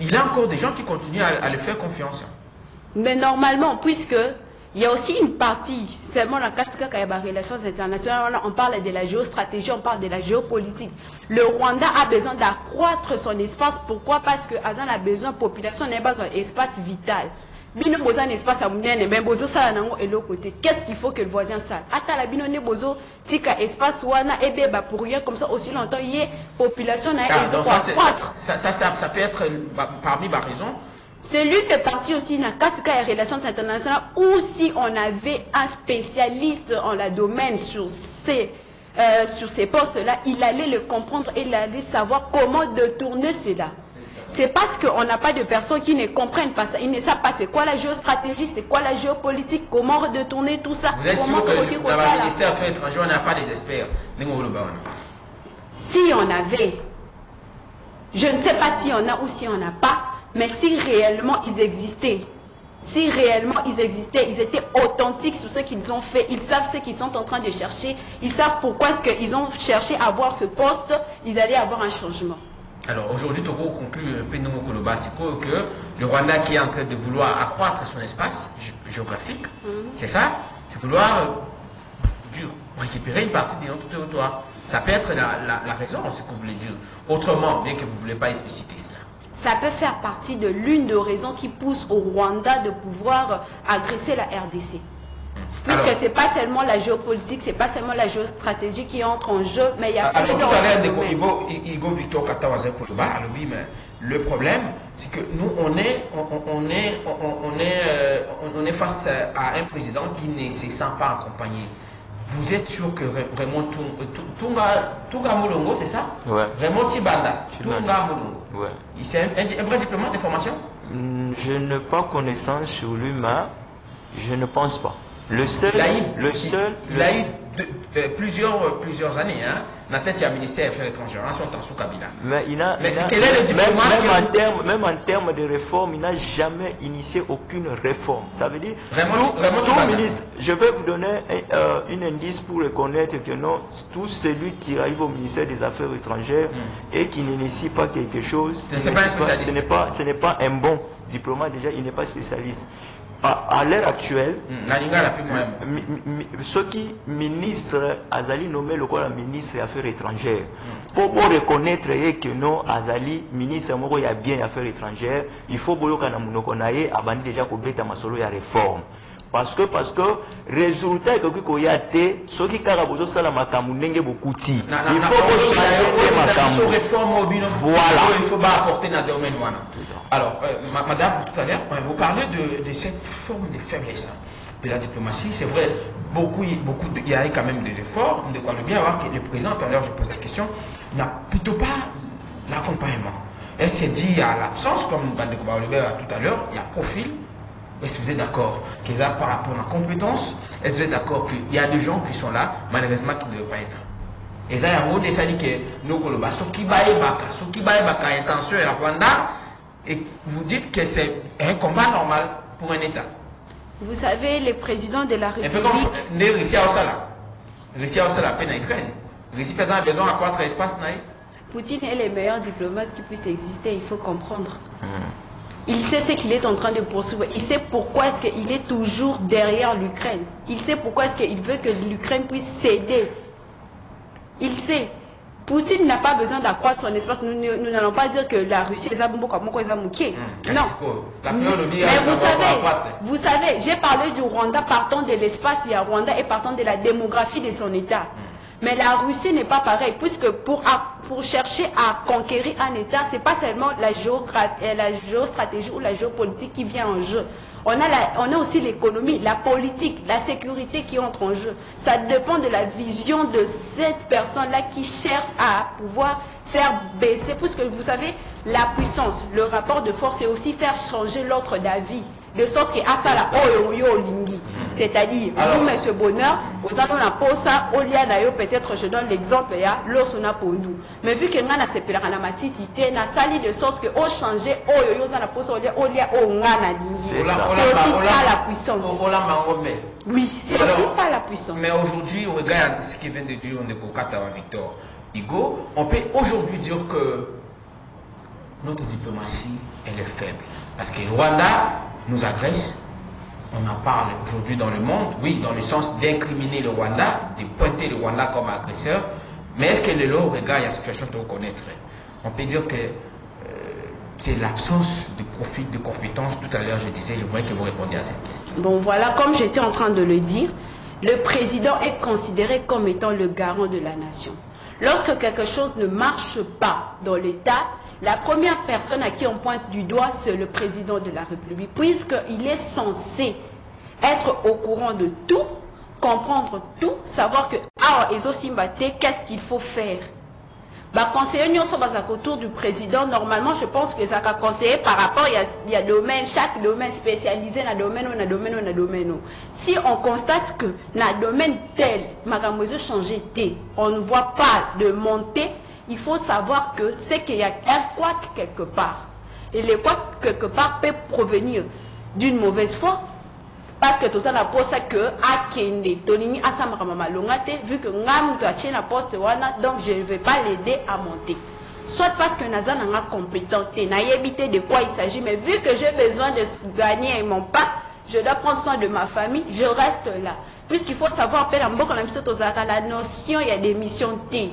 il y a encore des gens qui continuent à, à le faire confiance.
Mais normalement, puisque il y a aussi une partie, seulement la les relations internationales, on parle de la géostratégie, on parle de la géopolitique. Le Rwanda a besoin d'accroître son espace. Pourquoi? Parce que Azan a besoin, la population n'est pas un espace vital. bino boza na espace ya monene me bozosala nango eloko te qu'est-ce qu'il faut que le voisin sale? Atala bino nde bozotika espace wana ebeba pour rien comme ça aussi longtemps ye population na ye ezokoaccroître
ça, ça, ça, ça peut être bah, parmi ma raison.
c'est lui le parti aussi na katika ya relations internationales ou si on avait un spécialiste en la domaine sur ces euh, sur ces postes-là, il allait le comprendre et il allait savoir comment détourner cela. C'est parce qu'on n'a pas de personnes qui ne comprennent pas ça. Ils ne savent pas c'est quoi la géostratégie, c'est quoi la géopolitique, comment détourner tout ça,
Vous êtes
comment
sûr que dans le ministère étrangères, on n'a pas des experts?
Si on avait, je ne sais pas si on a ou si on n'a pas, mais si réellement ils existaient, si réellement ils existaient, ils étaient authentiques sur ce qu'ils ont fait, ils savent ce qu'ils sont en train de chercher, ils savent pourquoi est-ce qu'ils ont cherché à avoir ce poste, ils allaient avoir un changement.
Alors aujourd'hui, Togo conclut un peu Ningo Koloba, que le Rwanda qui est en train de vouloir accroître son espace gé- géographique, c'est ça? C'est vouloir euh, récupérer une partie de notre territoire. Ça peut être la, la- la raison, ce que vous voulez dire. Autrement, bien que vous ne voulez pas expliciter cela.
Ça peut faire partie de l'une des raisons qui pousse au Rwanda de pouvoir agresser la RDC. Puisque
Alors-
c'est pas seulement la géopolitique, c'est pas seulement la géostratégie qui entre en jeu, mais il y a
Alors, tout
plusieurs
le problème, c'est que nous, on est, on, est, on, on est, euh, on est face à un président qui ne se sent pas accompagné. Vous êtes sûr que Tung- euh, Tunga, Mulongo, c'est ça
Ouais.
Raymond Tibanda. Tunga Mulongo.
Ouais.
C'est un, vrai diplomate de formation
Hmm, Je n'ai pas connaissance sur lui, mais je ne pense pas. Le seul,
Il a eu,
le seul,
il
le-
a eu de- plusieurs, euh, plusieurs années. Hein. A le ministère des Affaires étrangères, hein, son Tansou Kabila.
Mais il a,
Mais
il a-
quel est le
même, même en termes, même en termes de réforme, il n'a jamais initié aucune réforme. Ça veut dire,
Vraiment,
tout,
vraiment,
tout ministre, je vais vous donner un, euh, une indice pour reconnaître que non, tout celui qui arrive au ministère des Affaires étrangères et qui n'initie pas quelque chose,
Ce n'est
il
pas
ce n'est pas, ce n'est pas un bon diplomate déjà, il n'est pas spécialiste. À, à l'heure actuelle,
Hmm,
mi- ceux qui ministre azali nommé lokola ministre des affaires étrangères. Pour pour reconnaître que non azali ministre moko ya bien affaires étrangères il faut boyoka na monoko na ye abandi déjà kobeta masolo ya réforme parce que parce que résultat ekoki koya te soki kaka bozosala makambo ndenge bokuti il faut
na- na-
makambo
réforme au bino-
Voilà.
Il faut pas apporter dans le domaine wana. Alors, euh, ma- madame, tout à l'heure, euh, vous parlez de, de cette forme de faiblesse de la diplomatie. C'est vrai, beaucoup, beaucoup de- il y a eu quand même des efforts. De quoi le bien voir que le président, tout à l'heure, je pose la question, n'a plutôt pas l'accompagnement. Que c'est dit à l'absence, comme Bande Kobalobert a tout à l'heure, il y a profil est-ce que vous êtes d'accord que ça par rapport à la compétence Est-ce que vous êtes d'accord qu'il y a des gens qui sont là, malheureusement, qui ne devraient pas être? Et ça, il y a dit que nous, ce qui va baka, ce qui va intention à Rwanda, et vous dites que c'est un combat normal pour un État.
Vous savez, les présidents de la
Un peu
République...
comme les Russie à Osala. Russie à Osala, peine en Ukraine. Russie, a besoin d'accroître l'espace. naïf.
Poutine est le meilleur diplomate qui puisse exister, il faut comprendre. Il sait ce qu'il est en train de poursuivre. Il sait pourquoi est-ce qu'il est toujours derrière l'Ukraine. Il sait pourquoi est-ce qu'il veut que l'Ukraine puisse céder. Il sait. Poutine n'a pas besoin d'accroître son espace. Nous n'allons pas dire que la Russie les a.
Hmm.
Non. Mais vous savez, vous savez, j'ai parlé du Rwanda partant de l'espace, il y a Rwanda et partant de la démographie de son État. Mais la Russie n'est pas pareil, puisque pour, chercher à conquérir un État, c'est pas seulement euh, la géostratégie ou la géopolitique qui vient en jeu. On a, on a aussi l'économie, la politique, la sécurité qui entre en jeu. Ça dépend de la vision de cette personne-là qui cherche à pouvoir faire baisser, puisque vous savez, la puissance, le rapport de force, c'est aussi faire changer l'autre d'avis, de sorte que à la oyo yo olingi. C'est-à-dire,
Alors-
vous, monsieur Bonheur, vous avez un posa, olia d'ailleurs, peut-être, je donne l'exemple, il y a l'osona pour nous. Mais vu que ngana sepelaka na matiti te, na sali de sorte que au changer, oyo yo za na posa, olia, olia, o ngana lingi.
C'est
C'est aussi ça la puissance. Oui, c'est aussi ça la puissance.
Mais aujourd'hui, on regarde ce qu'il vient de dire Ndeko Katawa Victor Hugo. On peut aujourd'hui dire que notre diplomatie, elle est faible. Parce que Rwanda nous agresse, on en parle aujourd'hui dans le monde, oui, dans le sens d'incriminer le Rwanda, de pointer le Rwanda comme agresseur, mais est-ce que le lot regarde la situation de reconnaître On peut dire que euh, c'est l'absence de profit, de compétences. Tout à l'heure, je disais, je voudrais que vous répondiez à cette question.
Bon, voilà, comme j'étais en train de le dire, le président est considéré comme étant le garant de la nation. Lorsque quelque chose ne marche pas dans l'État, la première personne à qui on pointe du doigt, c'est le président de la République, puisqu'il est censé être au courant de tout, comprendre tout, savoir que, ah, qu'est-ce qu'il faut faire? Baconseiller nyonso bazalaka autour du président normalement je pense que ezalaka conseiller par rapport il y a domaine chaque domaine spécialisé na domaine oyo na domaine oyo na domaine si on constate que na domaine tel on ne voit pas de montée il faut savoir que c'est qu'il y a un couac quelque part. Et le couac quelque part peut provenir d'une mauvaise foi. Parce que tout ça na poste que te vu que na poste wana donc je ne vais pas l'aider à monter. Soit parce que naza nanga compétent te nayebi te de quoi il s'agit mais vu que j'ai besoin de gagner mon pas je dois prendre soin de ma famille je reste là. Puisqu'il faut savoir mpe na mboka na biso tozalaka la notion ya démission te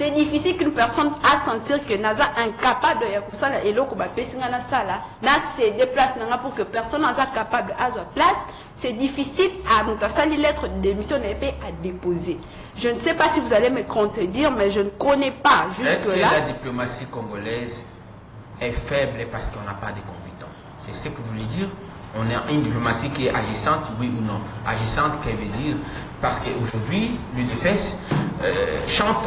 c'est difficile qu'une personne a sentir que naza incapable ya kosala eloko bapesi nga nasala na cede place nanga pour que personne naza capable. Azwa place c'est difficile à moto asali lettre de démission na ye mpe à déposer. Je ne sais pas si vous allez me contredire mais je ne connais pas jusque là
la diplomatie congolaise est faible parce qu'on n'a pas de compétences C'est ce que vous voulez dire? On a une diplomatie qui est agissante, oui ou non? Agissante, qu'elle veut dire? Parce qu'aujourd'hui, l'UDFS euh, chante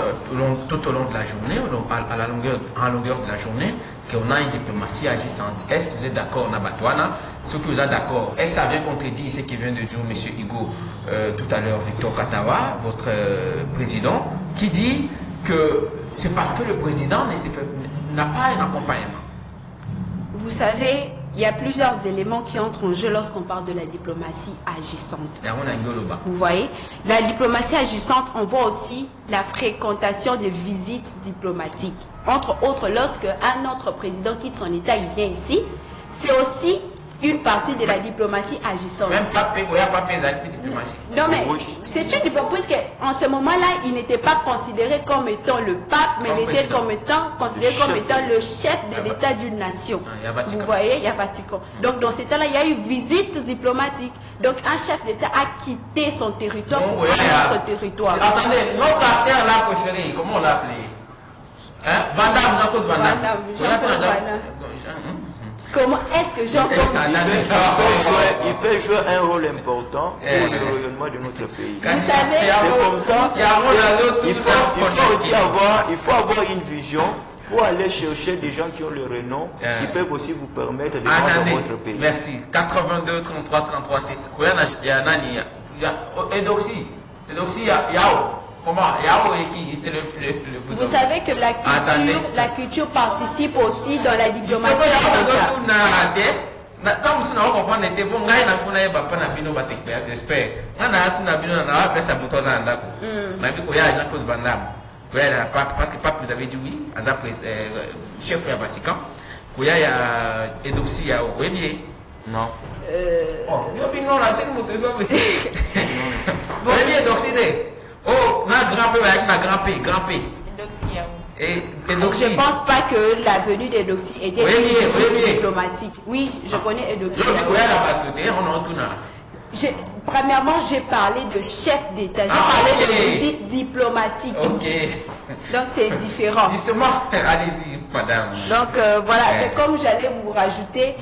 tout au long de la journée, à, la longueur, en longueur de la journée, qu'on a une diplomatie agissante. Est-ce que vous êtes d'accord, Nabatouana Ce que vous êtes d'accord, est-ce que ça vient contredire ce qui vient de dire M. Hugo euh, tout à l'heure, Victor Katawa, votre euh, président, qui dit que c'est parce que le président n'a pas un accompagnement?
vous savez il y a plusieurs éléments qui entrent en jeu lorsqu'on parle de la diplomatie agissante. Vous voyez, la diplomatie agissante, on voit aussi la fréquentation des visites diplomatiques. Entre autres, lorsque un autre président quitte son État, il vient ici, c'est aussi une partie de la diplomatie agissante.
Même pas il n'y a pas de diplomatie.
Non mais c'est une diplomatie puisque en ce moment-là, il n'était pas considéré comme étant le pape, mais
Comme
il était comme étant considéré comme étant le chef de l'État d'une nation.
Ah.
Vous voyez, il y a Vatican. Donc dans ces temps-là, il y a eu visite diplomatique. Donc un chef d'État a quitté son territoire
Bon,
pour un
ah.
autre territoire.
Attendez, notre affaire là, comment on l'a Hein? Damme,
Comment est-ce que Jean-Claude
Ah,
Il peut, jouer,
non.
il peut jouer un rôle important
Eh.
pour le rayonnement de notre pays.
Vous
savez-
C'est comme ça.
Il y a un rôle à l'autre,
Il
tout
faut, il faut aussi avoir, il faut avoir une vision pour aller chercher des gens qui ont le renom,
Eh.
qui peuvent aussi vous permettre de vendre
attendez.
votre pays.
Merci. 82, 33, 33, 7. Il y en a, il y a, Comment?
Vous savez que la culture, la culture participe aussi dans la diplomatie.
Justement,
d'État.
yango tuna te na ntango mosu na okomprendre te mpo ngai nafuna yeba mpo na bino baexpert ngai na tuna bino na bapesa moto aza na ndako. Nayebi koya jean claude vandam koya ya pape parce que pape vous avez dit oui aza pré- chef ya vatican. Koya ya edoxi ya oyebi ye
Non.
Yo bino na teki moto ezobe oyebi edoxi te o na grand p bayaki na grand p grand p
Doxy Yao.
et
Je
edoxi
ne pense pas que la venue d'Edoxy était
Oui,
une
oui,
diplomatique. Oui, je connais Edoxy. J'ai- Premièrement, j'ai parlé de chef d'État. J'ai
Ah,
parlé de visite diplomatique.
ok
Donc c'est différent.
Justement, allez-y, madame.
Donc euh, voilà,
Ouais.
Comme j'allais vous rajouter,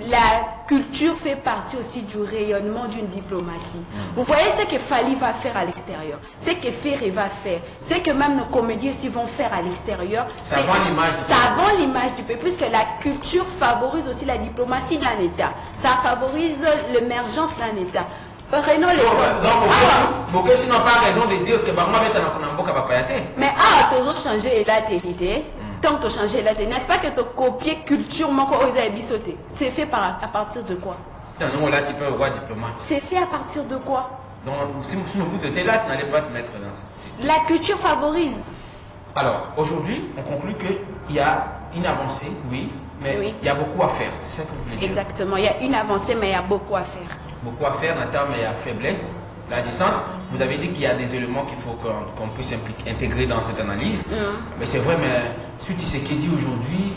la culture fait partie aussi du rayonnement d'une diplomatie. Vous voyez ce que Fali va faire à l'extérieur, ce que Ferré va faire, ce que même nos comédiens vont faire à l'extérieur.
Ça vend l'image du
Ça vend l'image du pays, puisque la culture favorise aussi la diplomatie d'un État. Ça favorise l'émergence d'un État. Prenons les
Donc, tu n'as pas raison de dire que moi, je vais te.
Mais ah, toujours changer et là t'es. Tant que changer t'es, n'est-ce pas que tu copier culture moko oza bisoté C'est fait par à partir de quoi?
Non, là, tu peux voir diplomate.
C'est fait à partir de quoi?
Donc, si nous étais là, tu n'allais pas te mettre dans cette situation.
La culture favorise.
Alors, aujourd'hui, on conclut qu'il y a une avancée, oui, mais
Oui.
il y a beaucoup à faire. C'est ça que vous voulez dire.
Exactement. Il y a une avancée, mais il y a beaucoup à faire.
beaucoup à faire en termes de faiblesse. La distance, vous avez dit qu'il y a des éléments qu'il faut qu'on puisse intégrer dans cette analyse. Mais c'est vrai, mais suite à ce qui est dit aujourd'hui,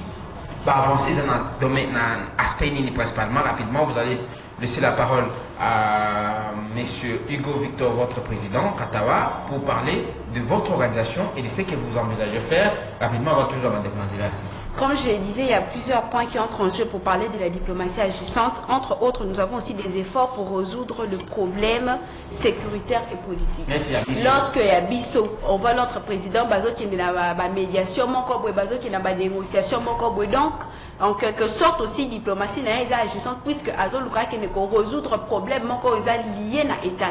va avancer dans un domaine, dans un aspect principalement. Rapidement, vous allez laisser la parole à Monsieur Hugo Victor, votre président, Katawa, pour parler de votre organisation et de ce que vous envisagez de faire. Rapidement, on va toujours des considérations.
Comme je le disais, il y a plusieurs points qui entrent en jeu pour parler de la diplomatie agissante. Entre autres, nous avons aussi des efforts pour résoudre le problème sécuritaire et politique. Lorsque il y a on voit notre président Bazo qui est dans la médiation, mon corps, Bazo qui est dans la négociation, mon corps. Donc, en quelque sorte aussi, diplomatie pas agissante puisque Azo Luka qui ne résoudre le problème, mon corps lié à l'État.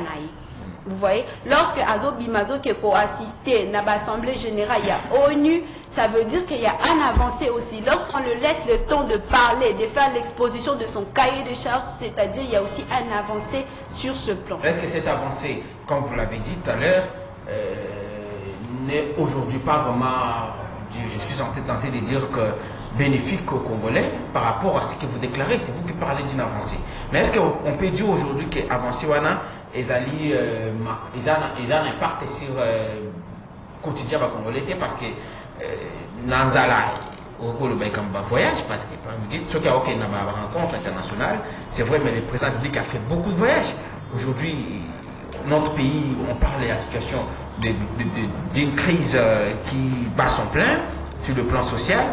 Vous voyez, lorsque Azo Bimazo qui est assisté à l'Assemblée générale, il y a ONU, ça veut dire qu'il y a un avancé aussi. Lorsqu'on le laisse le temps de parler, de faire l'exposition de son cahier de charges, c'est-à-dire il y a aussi un avancé sur ce plan.
Est-ce que cette avancée, comme vous l'avez dit tout à l'heure, euh, n'est aujourd'hui pas vraiment, je suis tenté, de dire que bénéfique aux Congolais par rapport à ce que vous déclarez C'est vous qui parlez d'une avancée. Mais est-ce qu'on peut dire aujourd'hui qu'avancée wana na- eza un impact sur euh, quotidien ba Congolais te parce que euh, nanzala okoloba comme un voyage parce que vous dites ceux qui ont une rencontre internationale c'est vrai mais le président public a fait beaucoup de voyages. Aujourd'hui notre pays on parle de la situation d'une crise euh, qui bat son plein sur le plan social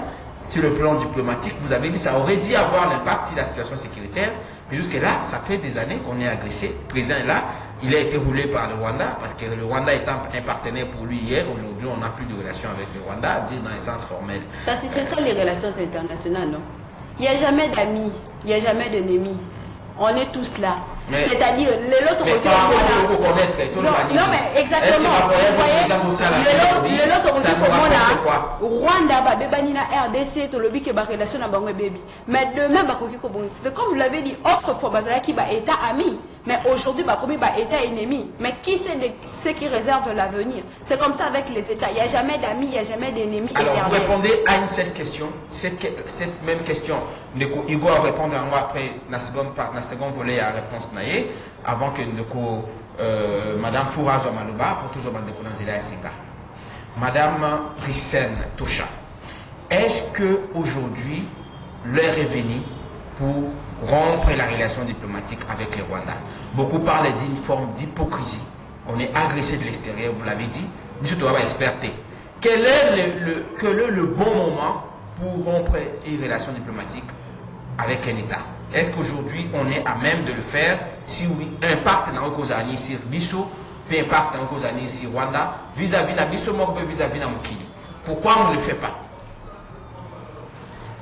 sur le plan diplomatique. Vous avez dit ça aurait dû avoir l'impact sur la situation sécuritaire jusque là ça fait des années qu'on est agressé. Le président est là. Il a été roulé par le Rwanda parce que le Rwanda étant un partenaire pour lui hier aujourd'hui on n'a plus de relation avec le Rwanda dire dans le sens formel
Parce que c'est ça les relations internationales, non? Il n'y a jamais d'amis, il n'y a jamais d'ennemis. On est tous là. C'est-à-dire, l'autre côté.
tout le
non, mais exactement. Vous voyez, le lot, on
quoi?
Rwanda, bah, bébani na RDC, to lobi ke ba relation na bango baby. Mais demain. C'est comme vous l'avez dit, autrefois, bah, qui bah, état ami. Mais aujourd'hui, comme bah, état ennemi. Mais qui sait de ce qui réserve l'avenir? C'est comme ça avec les états. Il n'y a jamais d'amis, il n'y a jamais d'ennemis
Alors, vous répondez à une seule question. Cette, même question, Ndeko Hugo va répondre à moi après, la seconde, part, la seconde volet à réponse naïe, avant que Ndeko, euh, Madame Foura Maloba, pour toujours Ndeko Nanzela Singa. Madame Rissen Tosha, est-ce que aujourd'hui l'heure est venue pour rompre la relation diplomatique avec le Rwanda Beaucoup parlent d'une forme d'hypocrisie. On est agressé de l'extérieur, vous l'avez dit. Monsieur Touaba experté. Quel est quel est le bon moment pour rompre une relation diplomatique avec un État? Est-ce qu'aujourd'hui on est à même de le faire? Si oui, dans le années sur Bissau, dans le années sur Rwanda, vis-à-vis de Bissau, Mokbe, vis-à-vis de Mokili. Pourquoi on ne le fait pas?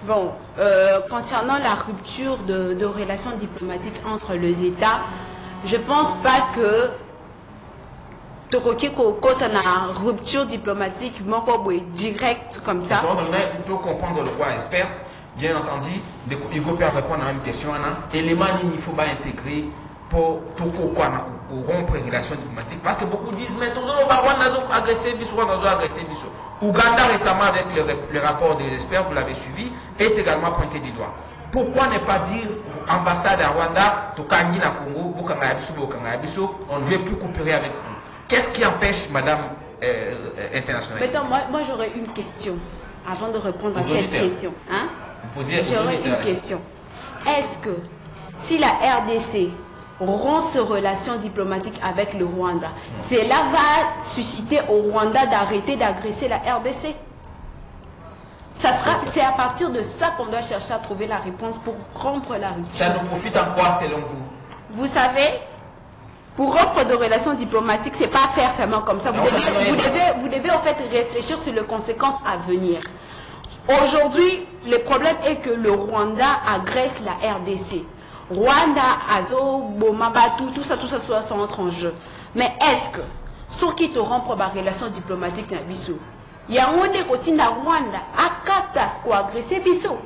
Bon, euh, concernant la rupture de, de relations diplomatiques entre les États, je pense pas que Tokoki côté na rupture diplomatique moko boye direct comme ça.
Aimerait plutôt comprendre le roi expert. Bien entendu, Hugo peut répondre à la même question. Anna. Élément il faut pas intégrer pour, na- pour rompre les relations diplomatiques. Parce que beaucoup disent, mais nous avons agressé nous avons agressé Bissau. Ouganda récemment avec le, le rapport des experts, vous l'avez suivi, est également pointé du doigt. Pourquoi ne pas dire ambassade à Rwanda, Tokangi na Congo, on ne veut plus coopérer avec vous. Qu'est-ce qui empêche, Madame euh, euh, internationale?
Maintenant, moi, moi j'aurais une question avant de répondre à cette question. Hein? J'aurais une question. Est-ce que si la RDC rompt ses relations diplomatiques avec le Rwanda, cela va susciter au Rwanda d'arrêter d'agresser la RDC ça sera, c'est à partir de ça qu'on doit chercher à trouver la réponse pour rompre la rupture.
Ça nous profite en quoi selon vous?
Vous savez, pour rompre de relations diplomatiques, c'est pas faire seulement comme ça. Vous
Non,
devez, vous, devez, vous devez en fait réfléchir sur les conséquences à venir. Aujourd'hui, le problème est que le Rwanda agresse la RDC. Rwanda, Azo, Bomabatu, tout ça, tout ça, soit ça entre en jeu. Mais est-ce que, ceux qui te rompent la relation diplomatique na biso, il y a un des côtés na Rwanda, akata, quoi agresser biso.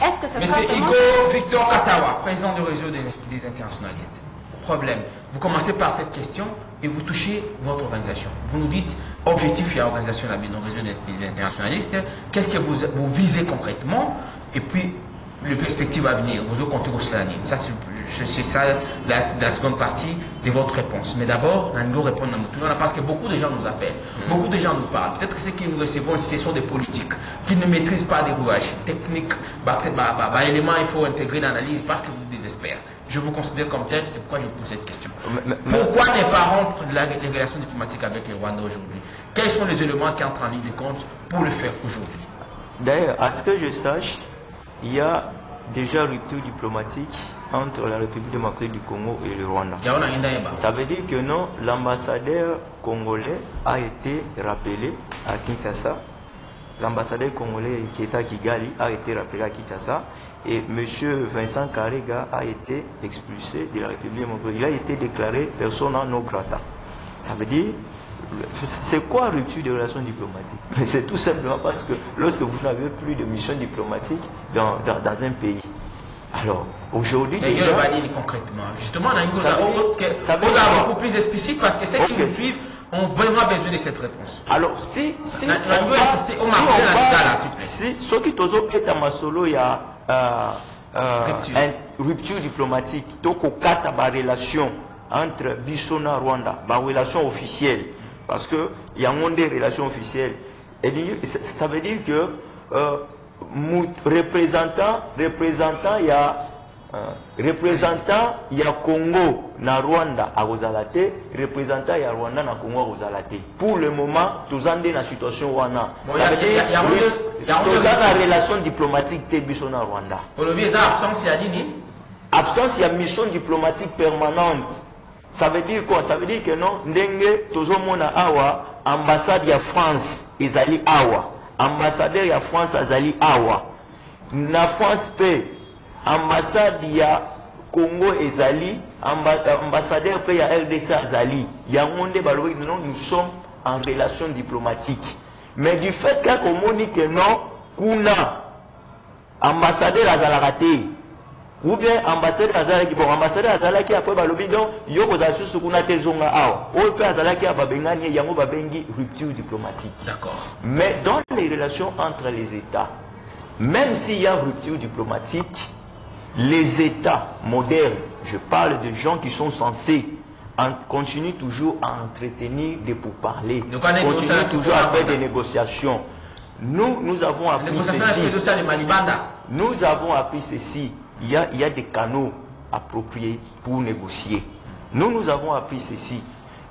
Est-ce que ça sera
Monsieur
vraiment-
Igor Victor Katawa, président du réseau des, des internationalistes. Problème. Vous commencez par cette question et vous touchez votre organisation. Vous nous dites, objectif et organisation dans le réseau des, des internationalistes, qu'est-ce que vous, vous visez concrètement? Et puis les perspectives à venir, vous comptez. Ça, c'est ça la, la, seconde partie de votre réponse. Mais d'abord, nous répondre à parce que beaucoup de gens nous appellent, mm. beaucoup de gens nous parlent. Peut-être que ceux qui nous recevons, ce sont des politiques qui ne maîtrisent pas les rouages techniques, bah, bah, bah, bah, éléments, il faut intégrer l'analyse parce que vous des experts. Je vous considère comme tel, c'est pourquoi je vous pose cette question. pourquoi ne pas rompre les relations diplomatiques avec le Rwanda aujourd'hui? Quels sont les éléments qui entrent en ligne de compte pour le faire aujourd'hui?
D'ailleurs, à ce que je sache, il y a déjà rupture diplomatique entre la République démocratique du Congo et le Rwanda. Ça veut dire que non, l'ambassadeur congolais a été rappelé à Kinshasa. L'ambassadeur congolais qui était à Kigali a été rappelé à Kinshasa et M. Vincent Karega a été expulsé de la République démocratique. Il a été déclaré persona non grata. Ça veut dire c'est quoi rupture des relations diplomatiques C'est tout simplement parce que lorsque vous n'avez plus de mission diplomatique dans, un pays, alors aujourd'hui
déjà... concrètement. Justement, on a une chose beaucoup plus explicite parce que ceux qui nous suivent ont vraiment besoin de cette réponse.
Alors si si on, si ce qui est à masolo il y a une rupture diplomatique donc au cas de relation entre Bissona Rwanda, la relation officielle parce qu'il y a des relations officielles. Et ça veut dire que euh, représentant, représentant, il y a euh, représentant, il y a Congo, na Rwanda à Rosalate, représentant, il y a Rwanda na Congo à Rosalate. Pour le moment, tous en la situation wana. Ça veut dire a une relation diplomatique te na Rwanda.
Absence, il y a
Absence, il y a mission diplomatique permanente ça veut dire quoi? Ça veut dire que non ndenge tozomona awa ambassade ya france ezali awa. Ambassadeur ya france azali awa. Na france mpe ambassade ya congo ezali ambassadeur mpe ya rdc azali. Yango nde balobaki non nous sommes en relation diplomatique. Mais du fait kaka omoni ke non kuna ambassadeur azalaka ou bien ambassadeur azalaki bon ambassadeur azalaki après balobi donc yo kozala susu kuna te ezonga awa. Oyo mpe azalaki ya babengani yango babengi rupture diplomatique.
D'accord.
Mais dans les relations entre les états même s'il y a rupture diplomatique les états modernes je parle de gens qui sont censés en, continuent toujours à entretenir des pourparlers continuent toujours à faire des négociations. Nous nous avons appris ceci. nous avons appris ceci il y, a, des canaux appropriés pour négocier. Nous, nous avons appris ceci,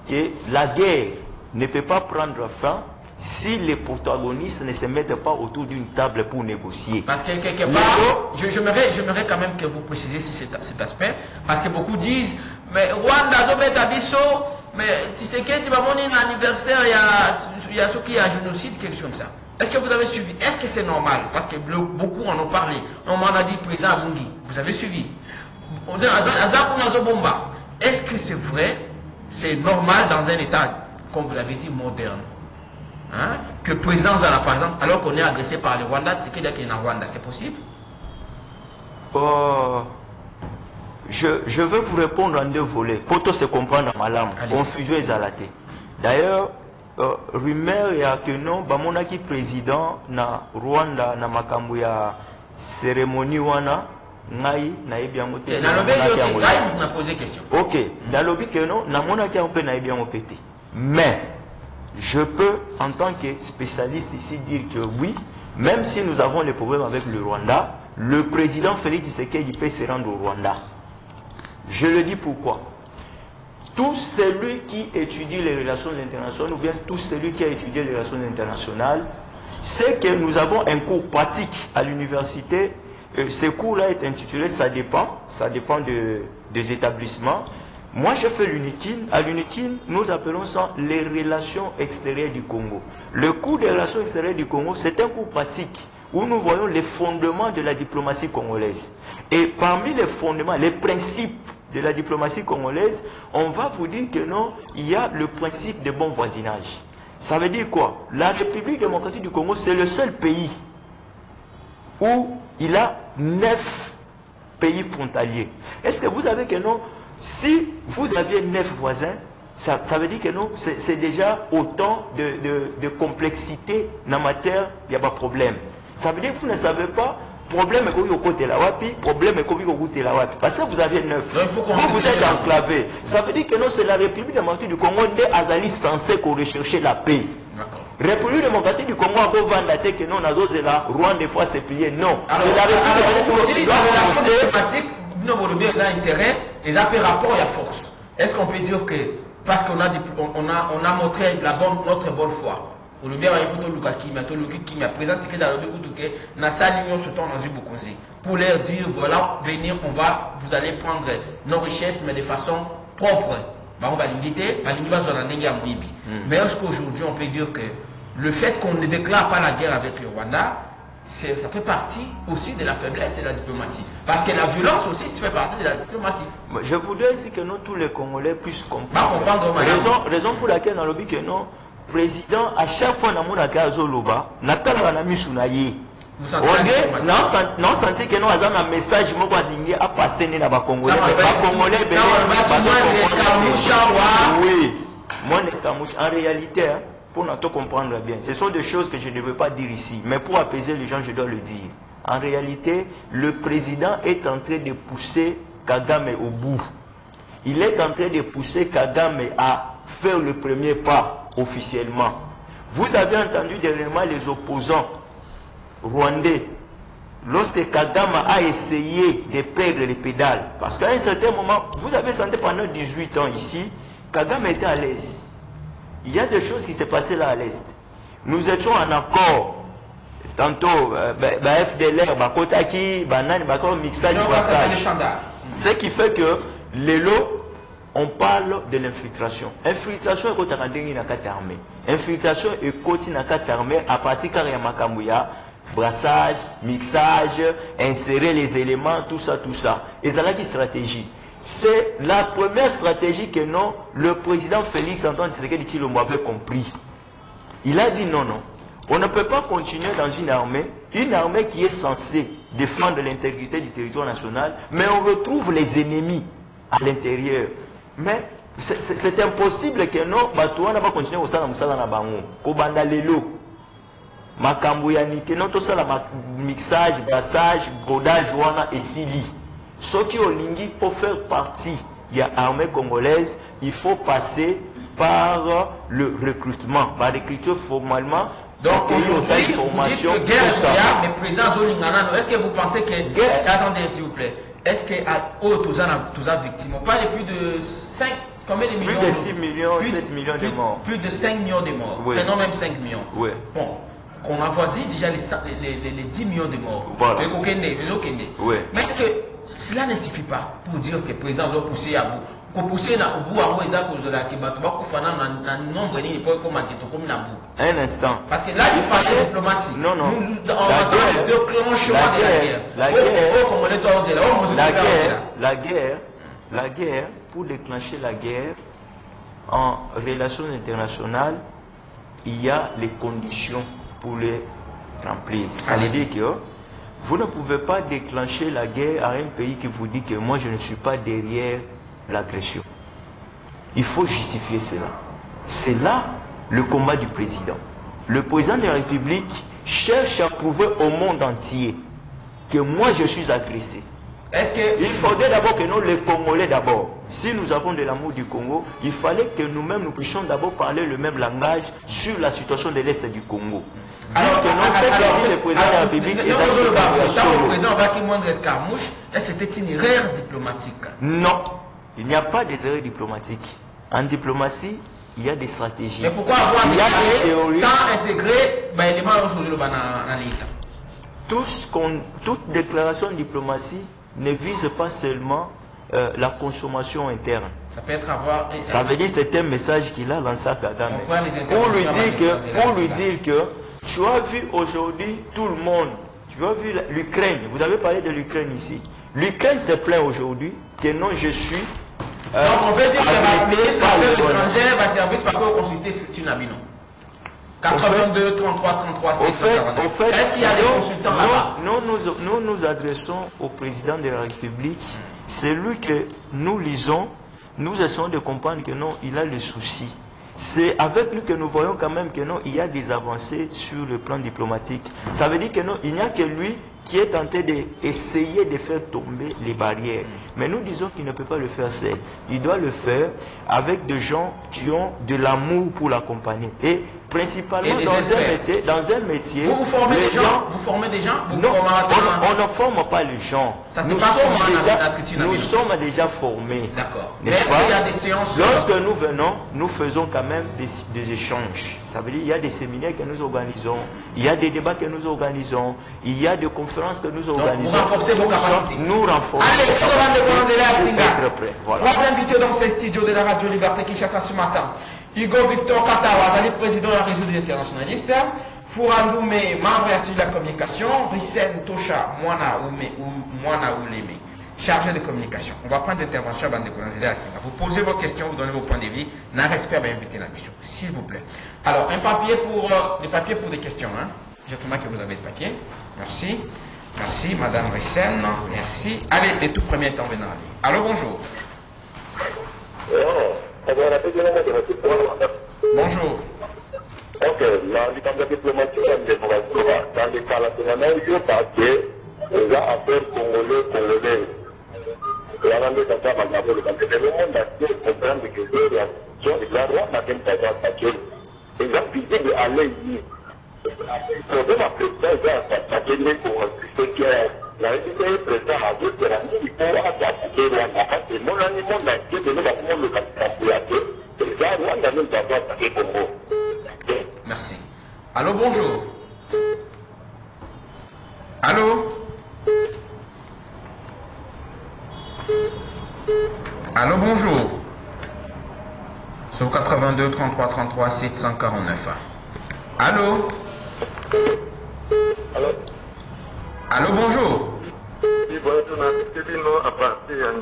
que la guerre ne peut pas prendre fin si les protagonistes ne se mettent pas autour d'une table pour négocier.
Parce que quelque part, j'aimerais quand même que vous précisiez cet, aspect, parce que beaucoup disent, mais Rwanda, mais tu sais que tu vas un anniversaire, il y a, ceux qui a génocide, quelque chose comme ça. Est-ce que vous avez suivi? Est-ce que c'est normal? Parce que beaucoup en ont parlé. On m'en a dit, président Mungi, vous avez suivi. Est-ce que c'est vrai? C'est normal dans un État, comme vous l'avez dit, moderne hein, Que président Zala, par exemple, alors qu'on est agressé par les Rwanda, c'est qu'il est en Rwanda, c'est possible?
Oh, je, je veux vous répondre en deux volets. Pour tout se comprendre, madame, confusion et zalaté. D'ailleurs, uh, rumeur ya ke non bamonaki président na rwanda na makambo ya cérémonie wana ngai nayebi yango te. Ok nalobi ke non namonaki yango mpe nayebi yango mpe te. Mais je peux en tant que spécialiste ici dire que oui même si nous avons des problèmes avec le rwanda le président félix tshisekedi peut se rendre au rwanda. Je le dis pourquoi? Tout celui qui étudie les relations internationales ou bien tout celui qui a étudié les relations internationales sait que nous avons un cours pratique à l'université. Ce cours-là est intitulé Ça dépend, ça dépend des établissements. Moi, j'ai fait l'UNIKIN. À l'UNIKIN, nous appelons ça les relations extérieures du Congo. Le cours des relations extérieures du Congo, c'est un cours pratique où nous voyons les fondements de la diplomatie congolaise. Et parmi les fondements, les principes de la diplomatie congolaise, on va vous dire que non, il y a le principe de bon voisinage. Ça veut dire quoi? La République démocratique du Congo, c'est le seul pays où il a neuf pays frontaliers. Est-ce que vous savez que non Si vous aviez neuf voisins, ça, veut dire que non, c'est déjà autant de, complexité en matière, il n'y a pas de problème. Ça veut dire que vous ne savez pas problème est au côté la wapi, problème est au côté la wapi? Parce que vous avez neuf. Vous, vous êtes enclavé. Ça veut dire que non, c'est la République démocratique du Congo, nde azali censé qu'on rechercher la paix. République démocratique du Congo, ako vanda te que non, nazo zela, Rwanda fois c'est plié. Non.
Alors,
C'est la République
bien des intérêts, et ça fait rapport à force. Est-ce qu'on peut dire que, parce qu'on a, on a, on a montré la bonne, notre bonne foi, au Lubia, il faut que Luka Kimia, to Luki Kimia, le Luku que Nassa l'Union se tourne dans une Bokonzi, pour leur dire, voilà, venir, on va, vous allez prendre nos richesses, mais de façon propre. Bah, on va limiter, bah, limiter, on va néger à Mouibi. Mais est-ce qu'aujourd'hui, on peut dire que le fait qu'on ne déclare pas la guerre avec le Rwanda, ça fait partie aussi de la faiblesse de la diplomatie. Parce que la violence aussi, ça fait partie de la diplomatie.
Je voudrais aussi que nous, tous les Congolais, puissent
Bah,
comprendre.
comprendre, madame.
raison, raison pour laquelle dans le but que non, président, à chaque fois, mon Azoloba, Natala na misu na ye.
Vous sentez la
On
diplomatie.
est, non senti que non, aza un message, moko azingi, a passé na ba Congolais.
Non,
Mais
mais
ba Congolais,
non, mais
bazo
moins
comprendre
d'escarmouche,
bien.
ouais.
Oui, moins d'escarmouche. En réalité, hein, pour nous tout comprendre bien, ce sont des choses que je ne veux pas dire ici. Mais pour apaiser les gens, je dois le dire. En réalité, le président est en train de pousser Kagame au bout. Il est en train de pousser Kagame à faire le premier pas officiellement. Vous avez entendu dernièrement les opposants rwandais lorsque Kagame a essayé de perdre les pédales. Parce qu'à un certain moment, vous avez senti pendant 18 ans ici, Kagame était à l'aise. Il y a des choses qui s'est passées là à l'Est. Nous étions en accord. Tantôt, euh, FDLR, bah, Kotaki, Banane, comme mixage. Ce qui fait que les lots, on parle de l'infiltration. Infiltration est côté ndenge na kati armée. Infiltration est côté na kati armée à partir car ya makambo ya brassage, mixage, insérer les éléments, tout ça, tout ça. Et ça là qui stratégie. C'est la première stratégie que non, le président Félix Antoine Tshisekedi Tshilombo avait compris. Il a dit non, non. On ne peut pas continuer dans une armée, une armée qui est censée défendre l'intégrité du territoire national, mais on retrouve les ennemis à l'intérieur. Mais c'est- impossible que non, Batouana va continuer au sein de na bango. Kobanda lelo. makambo ya nike no tosala mixage brassage brodage wana esili soki olingi pour faire partie ya armée congolaise il faut passer par le recrutement par recruter formellement
Donc aujourd'hui, vous dites
formation
que guerre mais Zolingana, est-ce que vous pensez que...
Guerre.
Attendez, s'il vous plaît. Est-ce que à oh, tous en victimes, on parle de plus de 5, combien de millions?
De 6 millions,
Plus
7 millions de
plus-
morts.
Plus de 5 millions de morts.
Oui.
Prenons même 5 millions.
Oui.
Bon, qu'on avoisine déjà les, cent- les, les- les- les 10 millions de morts.
Voilà.
Les les. Mais est-ce que cela ne suffit pas pour dire que le président doit pousser à bout?
Un instant.
Parce que là, il fallait diplomatie.
Non, non.
Nous, on
La guerre- la
de la
guerre-
guerre.
la
Oh,
guerre-
oh, oh,
la guerre, la guerre, la pour déclencher la guerre, en relations internationales, il y a les conditions pour les remplir. Ça veut dire que vous ne pouvez pas déclencher la guerre à un pays qui vous dit que moi je ne suis pas derrière l'agression. Il faut justifier cela. C'est là le combat du président. Le président de la République cherche à prouver au monde entier que moi je suis agressé.
Que.
Il faudrait d'abord que nous, les Congolais d'abord, si nous avons de l'amour du Congo, il fallait que nous-mêmes nous puissions d'abord parler le même langage sur la situation de l'Est du Congo. Dire que non, c'est
alors,
que dit le président de la
alors,
République, et ça,
le président que c'était une erreur diplomatique?
Non, il n'y a pas des erreurs diplomatiques. En diplomatie, il y a des stratégies.
Mais pourquoi avoir
Il y a des théories.
sans intégrer bah, l'élément aujourd'hui
Tout toute déclaration de diplomatie ne vise pas seulement euh, la consommation interne.
Ça peut être avoir.
Ça veut dire que c'est un message qu'il a lancé à Kagame. Pour lui dire que, pour lui dire que tu as vu aujourd'hui tout le monde, tu as vu l'Ukraine, vous avez parlé de l'Ukraine ici. L'Ukraine se plaint aujourd'hui que non, je suis
Donc on peut dire que la ministre va servir par quoi consulter c'est une abino 82, 33, 33,
Au fait,
649.
au fait,
Est-ce qu'il y a des consultants là-bas?
nous, nous, nous, nous nous adressons au président de la République. C'est lui que nous lisons. Nous essayons de comprendre que non, il a le souci. C'est avec lui que nous voyons quand même que non, il y a des avancées sur le plan diplomatique. Ça veut dire que non, il n'y a que lui qui est tenté d'essayer de faire tomber les barrières. Mais nous disons qu'il ne peut pas le faire seul. Il doit le faire avec des gens qui ont de l'amour pour l'accompagner. Et principalement
Et des
dans un métier, dans un métier,
Vous vous formez des gens Vous formez des gens Vous
non, on, on ne forme pas les gens.
Ça,
nous
pas
sommes déjà, nous sommes déjà formés.
D'accord.
N'est-ce
Mais est-ce
pas?
qu'il y a des séances-
Lorsque nous venons, nous faisons quand même des, des échanges. Ça veut dire il y a des séminaires que nous organisons, il y a des débats que nous organisons, il y a des conférences que nous organisons.
vous renforcez vos
Nous
capacités.
Nous renforçons.
Allez, de à Singa.
Voilà.
Trois invités dans ces studios de la radio Liberté Kinshasa ce matin. Hugo Victor Katawa, président de la réseau des internationalistes. Fourandoumé, membre de la communication. Rissen Tosha, Mwana Ouleme, chargé de communication. On va prendre l'intervention à Bande Konazela à Singa. Vous posez vos questions, vous donnez vos points de vue. N'a respect à inviter la mission, s'il vous plaît. Alors, un papier pour, euh, des papiers pour des questions. Hein. J'attends que vous avez le papier. Merci. Merci, Madame Rissen. Merci. Allez, les tout premiers intervenants. Allô, bonjour. Bonjour.
Ok, la likambo diplomatique ya ndeko bazoba dans le kalatenana yo pake eza affaire congolais congolais makambo oloba nte le monde ase comprendre que atake eza visible
Merci. Allô, bonjour. Allô? Allô, bonjour. Sur 82 33 33 749. Allô?
Alors,
Allô, bonjour.
Oui, bonjour, bino à partir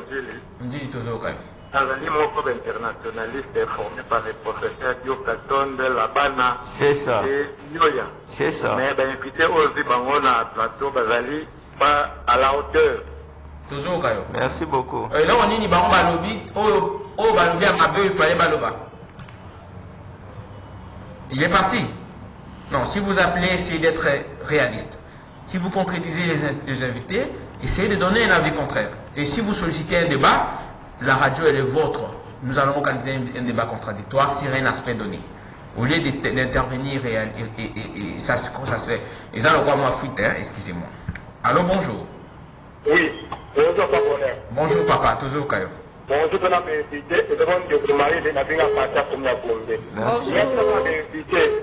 Ndi tozoka.
azali moko bainternationaliste formé par le professeur dio katonde labana
C'est ça.
yoya
C'est ça.
mais ozwi bango na plateau bazali pas à la hauteur
yo.
Merci beaucoup.
balobi ifale baloba il est parti non si vous appelez essayez d'être réaliste. Si vous concrétisez les, in- les invités essayez de donner un avis contraire. Et si vous sollicitez un débat la radio elle est vôtre nous allons organiser un, un débat contradictoire sur un aspect donné. Au lieu d'intervenir et, et, et, et- ça, se- ça se et ça le roi moi fuite hein, excusez-moi. Allô bonjour.
Oui ozo pa bonheur
bonjour papa tozoka yo
bonjour mpona bainvité ezaka ndeko mayele nabenga pata komi na bombe
Merci.
mesaka bainvité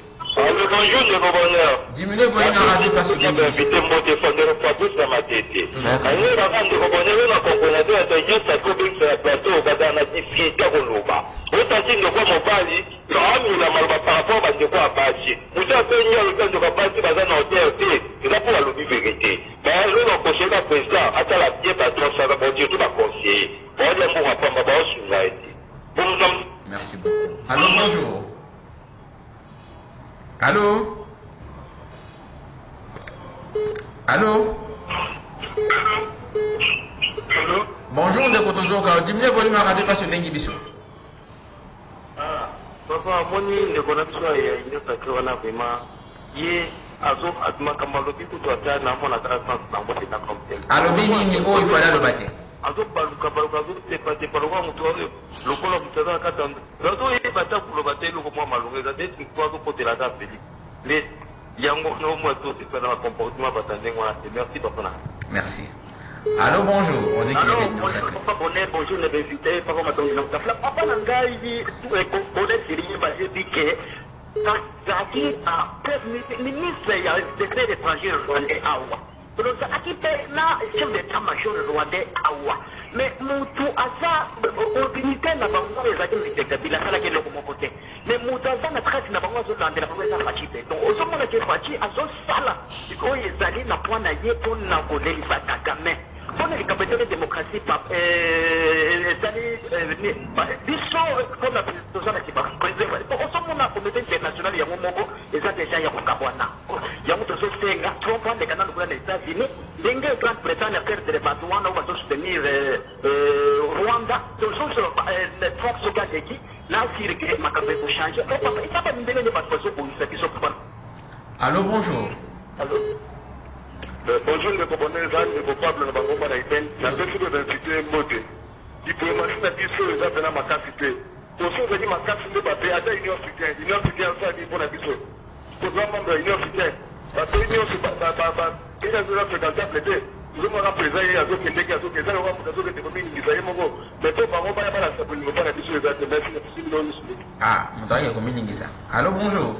ndeko bonheur.
Diminuez volume à parce que
invité
Merci.
aye kaka ndeko bonere na kombonation ya nyonso akobengisa ya plateau difficulté koloba otaki ndeko mobali amila maloba par rapport vérité mais président bien bonza
Merci beaucoup. Allô, bonjour. Allô Allô Bonjour, ndeko tozoka. Diminuez volume à radio que ndenge biso.
papa amoni ndeko na biso ya nyonso wana vraimen ye azo makambo alobi kutu ata namona ata sens nango te na comtel
alobi nini oyo ifale aloba te
azobaluka baluka azotepatepa lokola moto oyo. Lokola moto aza na kati ya azoyeba ta koloba te eloko mwa malongo eza te po azokotela ata feli nde yango nomoi tosepa na bacomportement bata ndenge wana te merci
merci. Bonjour on dit qu'il est
bonjour na bainvité papa matongi na kutafula papa na ngai bonheur siringi bayebi ke azalaki ministre ya secret étranger rwandais awa tozalaki mpe na chef d'état major rwandais awa. Mais motu aza opinité na bango ezalaki mitekabila asalaki eloko moko te. Mais motu aza na trace na bango azolandela bango eza faci te. Donc ozomonaki faci azosala. Oyo ezali na point na ye mpona kolelisa kagame
mpona likambo etali démocratie ezali biso mpona toza na osomona comité international yango moko eza deja ya kokabwana yango tozosenga trump andeka nano kuna na états-unis ndenge grande bretagne aperdre bato wana oyo bazosoutenir rwanda
bonjour.
Euh, bonjour ndeko boneza ndeko pable na bango bana iten. Napesi ko d'incité mbote diplomatie na biso eza mpena makasi te oso ozali makasi nde bape ata union africaine union africaine asali mpo na biso toza membre ya union africaine bape nyonso kenya azoza fréquentable te tozomona président ye azokendeki azokeza loka moto azokende kominingisa ye moko mais to bango baya balasa bolingo mpo na biso eza te merci napesi bino nyonso
Ah, Moutari a commis Ningisa. Allô, bonjour.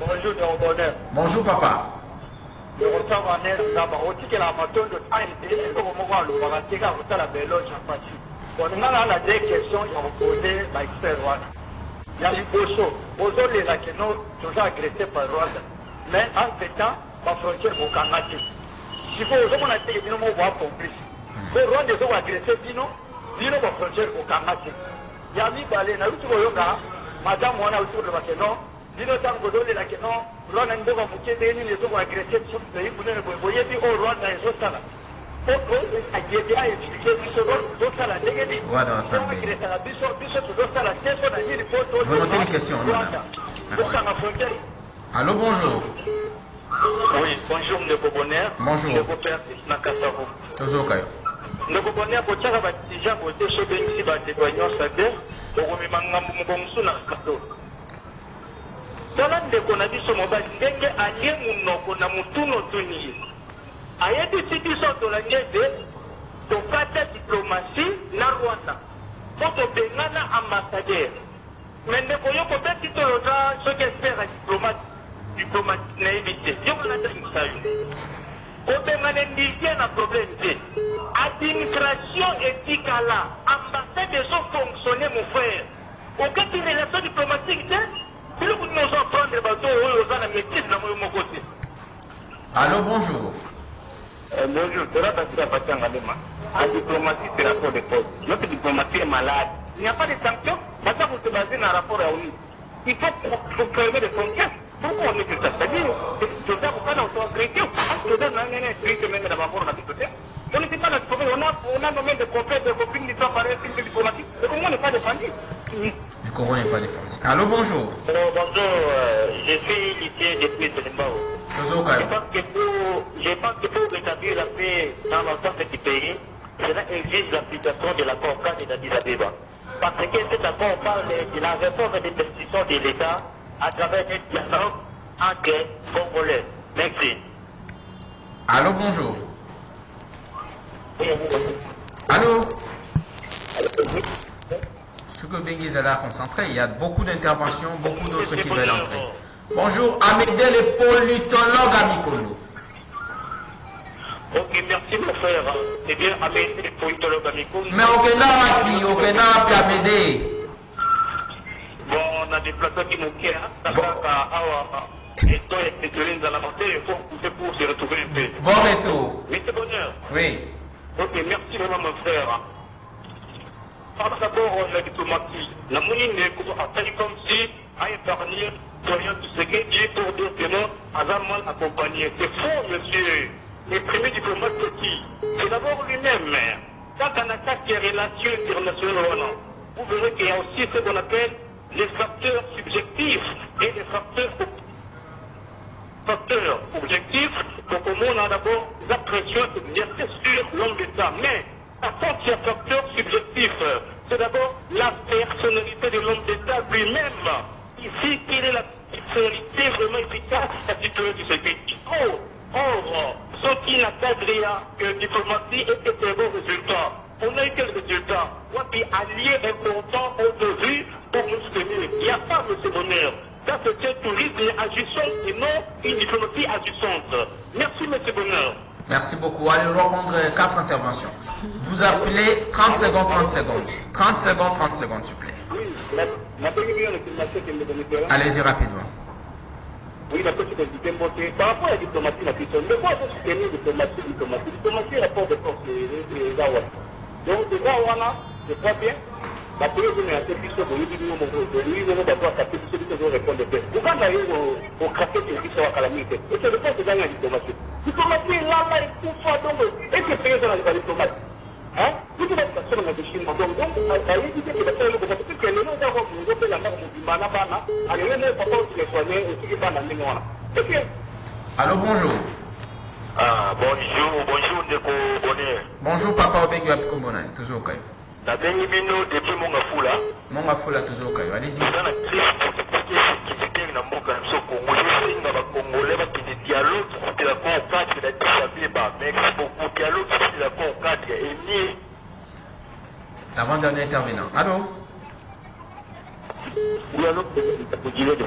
bonjour ndeko bonheur
Bonjour, papa.
Okosamba nesamba otikela matondo ante eloko moko alobaka tika kosala beloge apasi boninga na na de question ya kopose baexpert wana ya liboso ozolela keno toza agressé par rwanda mais entre temps bafrontière bokanga te sikoyo ozomona teke bino moko boa complice po rwanda ezokoagressé bino bino bafrontière bokanga te ya mibale nauti koyoka madamu wana auti koloba keno lino tango dolelake non rwanda ndeko moke ndenge nini ezokoagrese biso pei munene boye boyebi oyo rwanda ezosala oko ayede aexplike biso tozosala ndenge niagresaka biso biso tozosala te mpo na nini
mpo tolrwanda
tosanga frontiere
allo bonjour
oui bonjour ndeko bonheur
bonjour
ndeko persis na
kasavo tozoka yo
ndeko bonheur kotiaka badijan kote so bengisi bato nyonso te okomema ngambu moko mosu na kato tala ndeko na biso mobali ndenge alie munoko na mutunu otuni ye ayebisi biso tolangi ete tokata diplomasi na rwanda. Mpo tobengana ambassadeur. Me ndeko yo kobeti toloza soki expert ya diplomate diplomate nayebi te. Yo wana tangisa yo. Kobengana ndike na problème te. Administration etikala ambassade ezofonctionne mon frère. Okati relation diplomatique te biloko nini ozo apprendre bato oyo oza na maîtrise na moyo moko te
Allô, bonjour.
Euh, bonjour, Lema. En diplomatie, c'est rapport de force. Notre diplomatie est malade. Il n'y a pas de sanctions. Maintenant, vous se basez dans un rapport à ONU. Il faut, fermer les frontières. Pourquoi on est ça? C'est-à-dire, chrétien. Rapport à la On n'était pas là, on a, on a nommé des copains, des copines qui sont parlés de diplomatie. Et comment n'est pas défendu
Le Congo n'est pas défendu. Allô, bonjour.
Bonjour, euh, je suis lycéen depuis Selimbao. Je
Tozokayo.
pense que pour, je pense que pour rétablir la paix dans l'ensemble du pays, cela exige l'application de l'accord cadre d'Addis Abeba. Parce que cet accord parle de la réforme des institutions de l'État à travers un dialogue entre Congolais. Merci.
Allô, bonjour. Allô Ce que Bengi Zala a concentré, il y a beaucoup d'interventions, beaucoup d'autres qui veulent entrer. Bonjour, Amédée le politologue à Mikolo.
Ok, merci mon frère. C'est bien Amédée, le politologue amico.
Mais okenda wapi okenda wapi Amédée
Bon, on a des plateaux qui nous quittent. Ça
Bon.
fait qu'à et toi, et tu dans la montée, il faut pousser pour se retrouver un peu.
Bon retour.
Mais c'est bonheur.
Oui.
Ok, merci vraiment mon frère. Par d'abord, la diplomatie. La monnaie pas comme si, à épargner, voyant tout ce qui est pour dire que non, à mal accompagné. C'est faux, monsieur. Le premier diplomate, c'est qui C'est d'abord lui-même. Quand on attaque les relations internationales, vous verrez qu'il y a aussi ce qu'on appelle les facteurs subjectifs et les facteurs facteurs objectifs, donc au monde a d'abord la pression exercée sur l'homme d'État. Mais contre, il y facteur subjectif. C'est d'abord la personnalité de l'homme d'État lui-même. Ici, quelle est la personnalité vraiment efficace à titulaire de ce pays? Or, or, ce qui n'a pas que la diplomatie ait des bons résultats. On a eu quel résultat Wapi allié important au devis pour nous soutenir. Il n'y a pas de bonheur. Ça, c'est un tourisme agissant et non une diplomatie agissante. Merci, monsieur Bonheur.
Merci beaucoup. Allez répondre euh, quatre interventions. Vous appelez 30 secondes, 30 secondes. 30 secondes, 30 secondes, s'il vous plaît.
La, la
Allez-y rapidement.
oui koinvite mbo te par rapport ya diplomatie na biso ndeko azosoutenir diplomatie diplomatie diplomatie rapport de force eza wana donc eza wana je crois bien batelemi na yate biso boyebi bino boyebi bongo bato bakate biso biso ezoreponde te uganda ye okrake te biso wakala mingi te ete reponse ezanga diplomati diplomati elala ekufa dongo ete peye eza na badiplomate biso batikasonanga deshima donc donc bayebi teke basalelo bokati peke lelo eza nzopela ndako mobimba na bana alelo ne papa osika soigne osiki bana ndenge wana eke
allo bonjour
Ah, bonjour, bonjour Ndeko Bonheur.
Bonjour Papa Obengwe Apikombonani, toujours au Caillou.
Nabengi bino depuis mongafula. Eza na na mboka na biso bakende dialogue na disabeba merci beaucoup. Dialogue ko okadre enie
L'avant-dernier intervenant.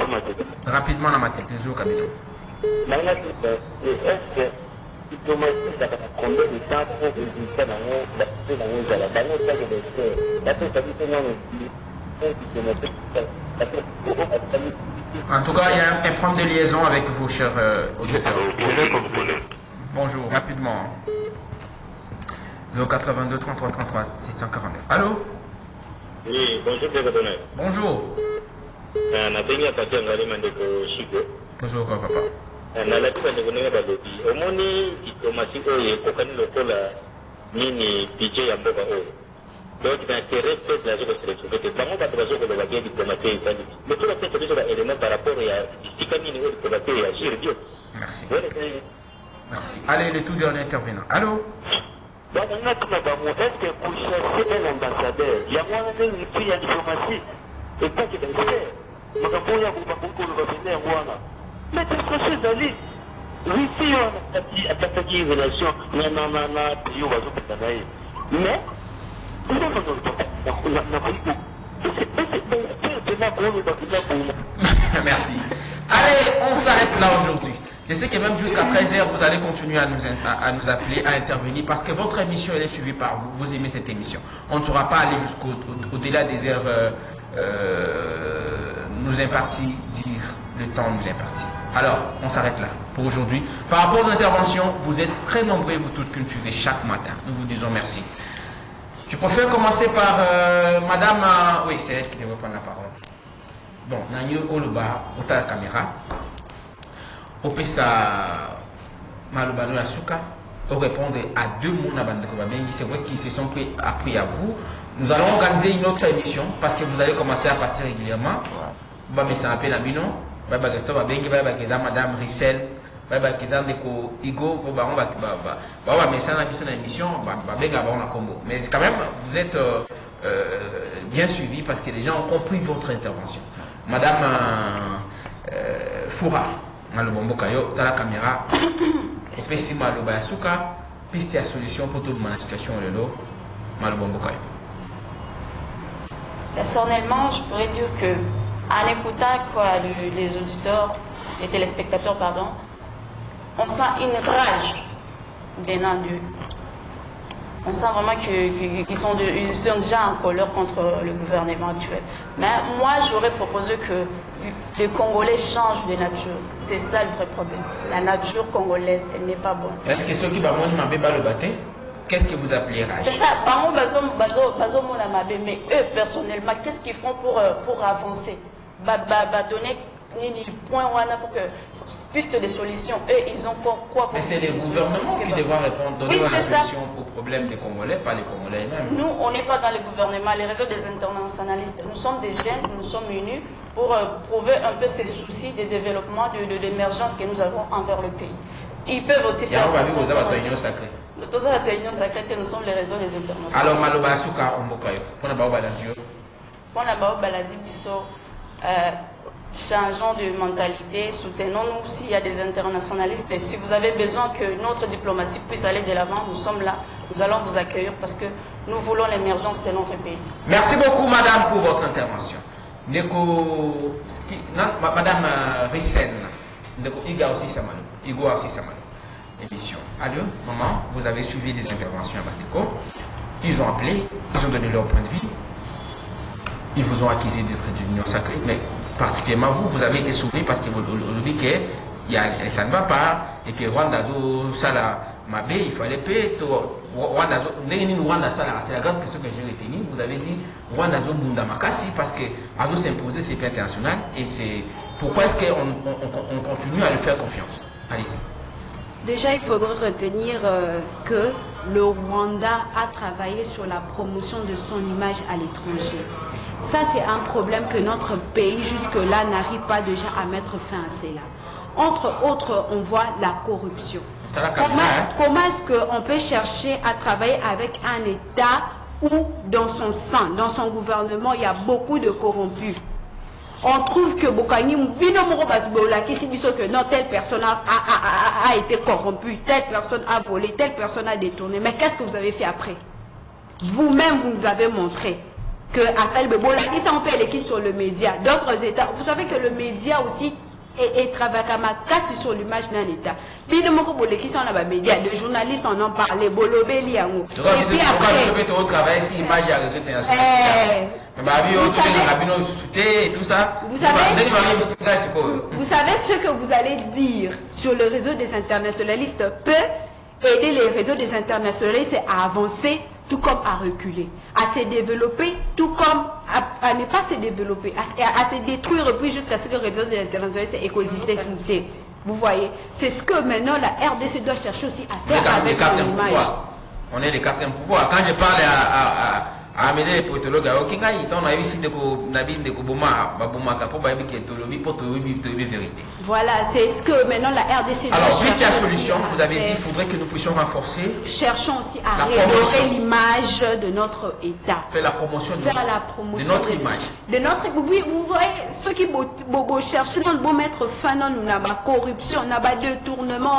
Mateka
Rapidement dans ma tête, toujours au cabinet.
nanga na combien de temps po résultat nango nango ezala bango
En tout cas, il y a un, problème de liaison avec vous, chers euh,
comprendre.
Bonjour, rapidement. 082 33 33 649. Allô?
Oui, bonjour bonheur
Bonjour. au Caillou, papa.
Balobi omoni diplomasi oyo ekokani lokola nini budget ya mboka oyo donc na intérêt peuple azo koselektionne te bango bato bazokoloba ke diplomati oyo ezali lokola pesa biso baélément par rapport ya bisika nini oyo diplomati oyo agir bio
Merci. Allez, le tout dernier intervenant. Allô?
Nga tuna bango est ce kochasse un ambassadeur? Yango wana nde lipi ya diplomatie. Etake d'expert makambo oyo bakoki koloba pene yango wana koloba
Merci. Allez, on s'arrête là aujourd'hui. Je sais que même jusqu'à 13h, vous allez continuer à nous, à, à nous appeler, à intervenir, parce que votre émission, elle est suivie par vous. Vous aimez cette émission. On ne saura pas aller jusqu'au au- au-delà des heures euh, euh, nous imparties, dire le temps nous imparti. Alors, on s'arrête là pour aujourd'hui. Par rapport aux interventions, vous êtes très nombreux, vous toutes, que nous suivez chaque matin. Nous vous disons merci. Je préfère commencer par euh, Madame... euh, oui, c'est elle qui devrait prendre la parole. Bon, Nanyo Oluba, ota la caméra. Opesa Malubano la Souka. Pour répondre à deux mots. C'est vrai qu'ils se sont pris, appris à vous. Nous allons organiser une autre émission parce que vous allez commencer à passer régulièrement. Bah, mais ça appelle Gaston babengi, bah, keza Madame Rissel. Bah, bah, keza ndeko Igo. Bah, bah, bah, mais ça n'a émission. Bah, bah, benga, bah, on a combo. Mais quand même, vous êtes euh, euh, bien suivis parce que les gens ont compris votre intervention. Madame euh, Foura, malobomboka yo, dans la caméra, opesi maloba ya piste ya solution pour toute la situation lelo, malobomboka yo.
Personnellement, je pourrais dire que, en écoutant quoi, le- les auditeurs, les téléspectateurs, pardon, on sent une rage venant d'eux. On sent vraiment que- qu'ils sont, de- ils sont déjà en colère contre le gouvernement actuel. Mais moi, j'aurais proposé que les Congolais changent de nature. C'est ça le vrai problème. La nature congolaise, elle n'est pas bonne.
Est-ce que ceux qui vont m'embêter baloba te, qu'est-ce que vous appelez rage?
C'est ça, mona mabe, mais eux personnellement, qu'est-ce qu'ils font pour euh, pour avancer? Donner point wana pour que piste de solution. Eux ils ont quoi quoi
Mais c'est les gouvernements qui devront répondre, donner
Oui,
la solution aux problèmes des Congolais, pas les Congolais eux-mêmes.
Nous, on n'est pas dans le gouvernement, les réseaux des internationalistes. Nous sommes des jeunes, nous sommes unis pour euh, prouver un peu ces soucis de développement, de, de l'émergence que nous avons envers le pays. Ils peuvent aussi faire.
on va.
Nous sommes les réseaux des internationalistes.
Alors maloba ya suka omboka yo, pour na baoba
euh, changeons de mentalité soutenons-nous s'il y a des internationalistes et si vous avez besoin que notre diplomatie puisse aller de l'avant nous sommes là nous allons vous accueillir parce que nous voulons l'émergence de notre pays
Merci beaucoup, madame, pour votre intervention. Ma- madame euh, Rissen, Ndeko Iga aussi Samalo, Igo aussi Samalo, émission. Allô, maman, vous avez suivi des interventions à Bandeko. Ils ont appelé, ils ont donné leur point de vue. Ils vous ont accusé d'être d'une union sacrée, mais particulièrement vous, vous avez été sauvé parce que vous y a, ça ne va pas et que Rwanda sala mabe, il fallait payer Rwanda c'est la grande question que j'ai retenue. Vous avez dit Rwanda bunda makasi parce que a nous s'imposer c'est international et c'est pourquoi est-ce qu'on on, on, on continue à lui faire confiance? Allez-y.
Déjà, il faudrait retenir euh, que le Rwanda a travaillé sur la promotion de son image à l'étranger. Ça, c'est un problème que notre pays jusque-là n'arrive pas déjà à mettre fin à cela. Entre autres, on voit la corruption. Comment,
hein?
comment est-ce qu'on peut chercher à travailler avec un État où, dans son sein, dans son gouvernement, il y a beaucoup de corrompus? On trouve que Bokani, que non, telle personne a, a- a- a- a été corrompue, telle personne a volé, telle personne a détourné. Mais qu'est-ce que vous avez fait après? Vous-même, vous nous avez montré que Assal ça on peut aller sur le média. D'autres États, vous savez que le média aussi est, est travaille comme sur l'image d'un État. Bino moko boleki on a ba média, les journalistes en ont parlé, bolobeli yango. Et puis après,
travailler si image à réseau international.
Vous savez-
et tout ça.
Vous savez- Vous savez ce que vous allez dire sur le réseau des internationalistes peut aider les réseaux des internationalistes à avancer tout comme à reculer, à se développer tout comme à, à ne pas se développer, à, à- à se détruire puis jusqu'à ce que le réseau des internationalistes écoexiste. Vous voyez, c'est ce que maintenant la RDC doit chercher aussi à
On est
faire avec son image.
pouvoir. On est les quatrième pouvoir. Quand je parle à, Tolobi, vérité.
Voilà, c'est ce que maintenant la RDC
Alors,
chercher.
puisqu'il y a
aussi
solution, vous avez dit
faire.
qu'il faudrait que nous puissions renforcer,
Cherchons aussi à
La
rénover l'image de notre État.
faire la promotion
faire la promotion
de notre image.
De notre, oui, vous voyez, ceux qui vont chercher dans le bon mettre fin dans la corruption, na ba détournement,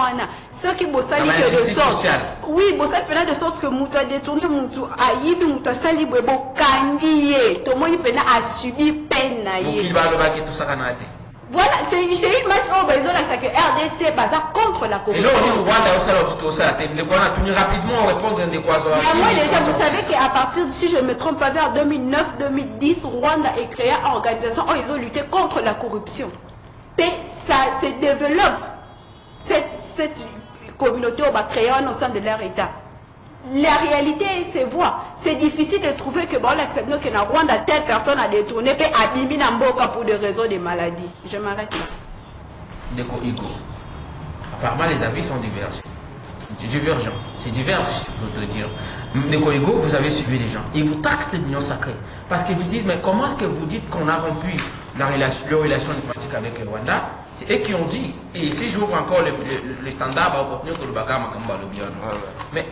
ceux qui
ba
que de sorte. Oui, ça peut de sorte que mutu a détourné mutu a yibi mutu a sali tomoni boye bokangi ye. Tomoni mpena asubi pene na ye.
Balobaki tosaka na te
voilà c'est une match oyo ezolakisa ke rdc baza contre la corruption
rwanda osala tosala te? Ndeko wana tuni rapidement répondre
ndeko azoyango déjà vous savez que à partir si je me trompe pas vers 2009 2010 rwanda e créé organisation. Oh, oyo ezolutter contre la corruption. Mpe ça se développe. Cette, cette communauté oyo bacréé wana au sein de leur état. La réalité se voit. C'est difficile de trouver que bon, l'accepte que dans Rwanda, telle personne a détourné, puis a bimi na mboka pour des raisons de maladies. Je m'arrête là.
Déco Igo. Apparemment, les avis sont divergents. C'est divergent. C'est diverge, je veux te dire. Déco Igo, vous avez suivi les gens. Ils vous taxent l'union sacrée. Parce qu'ils vous disent, mais comment est-ce que vous dites qu'on a rompu la relation, leur relation diplomatique avec le Rwanda? C'est eux qui ont dit. Et si j'ouvre encore les, les, les standards, bah, on peut tenir que le comme bah, le bien. Mais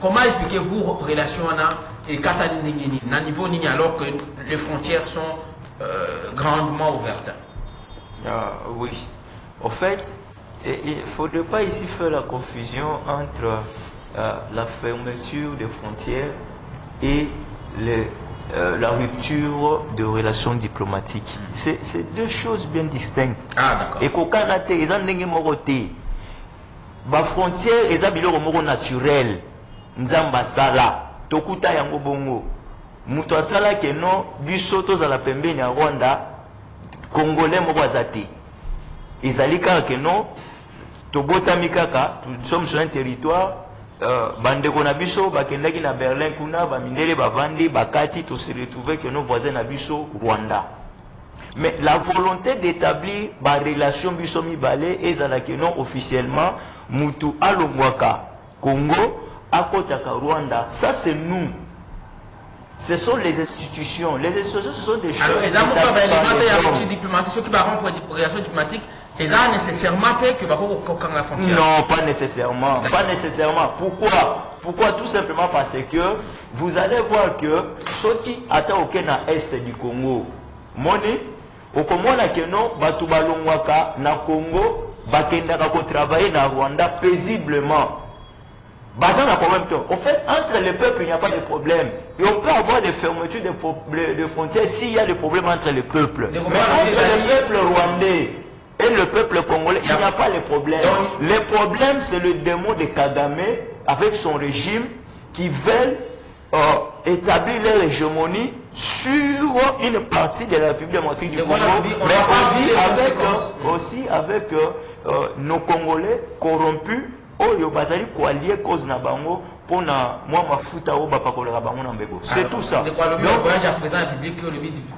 comment expliquez-vous relation et Katani Ningini, niveau Nini, alors que les frontières sont euh, grandement ouvertes
Ah, oui. Au fait, et- il ne faudrait pas ici faire la confusion entre euh, la fermeture des frontières et les, euh, la rupture de relations diplomatiques. C'est c'est deux choses bien distinctes.
Ah, d'accord.
ekokana te eza ndenge moko te bafrontière eza biloko moko naturel nzambe asala tokuta yango bongo. Moto asalaki no biso tozala pembeni ya rwanda congolais moko aza te. Ezali kaka keno tobotami kaka nous sommes sur un territoire euh, bandeko na biso bakendaki na berlin kuna bamindele bavandi bakati tose retrouve ke no voisin na biso rwanda. Mais la volonté d'établir barelation biso mibale ezalaki non officiellement mutu alongwaka congo akotaka rwanda. Ça c'est nous. Ce sont les institutions. Les institutions ce sont des choses
Alors, baélément
les
diplomatique soki barompre relation diplomatique eza nécessairement te que bakokokanga frontière.
Non, pas nécessairement. Pas nécessairement. Pourquoi? Pourquoi? Tout simplement parce que vous allez voir que ceux qui attaquent na est du Congo, moni, okomona que non, batu balongwaka na Congo, bakendaka ko travailler na Rwanda paisiblement. Basant la problème que, en fait, entre les peuples, il n'y a pas de problème. Et on peut avoir des fermetures de, frontières s'il y a des problèmes entre les peuples.
Mais
entre le peuple rwandais et le peuple congolais, il n'y a pas de problème.
Donc-
Le problème, c'est le démon de Kagame avec son régime qui veulent euh, établir leur hégémonie sur une partie de la République démocratique du Congo, mais aussi
les
avec, euh, aussi avec euh, euh, nos Congolais corrompus oyo bazali koalie cause na bango mpona mwa mafuta oyo bapakolaka bango na mbebo c'est tout ça
voyage République,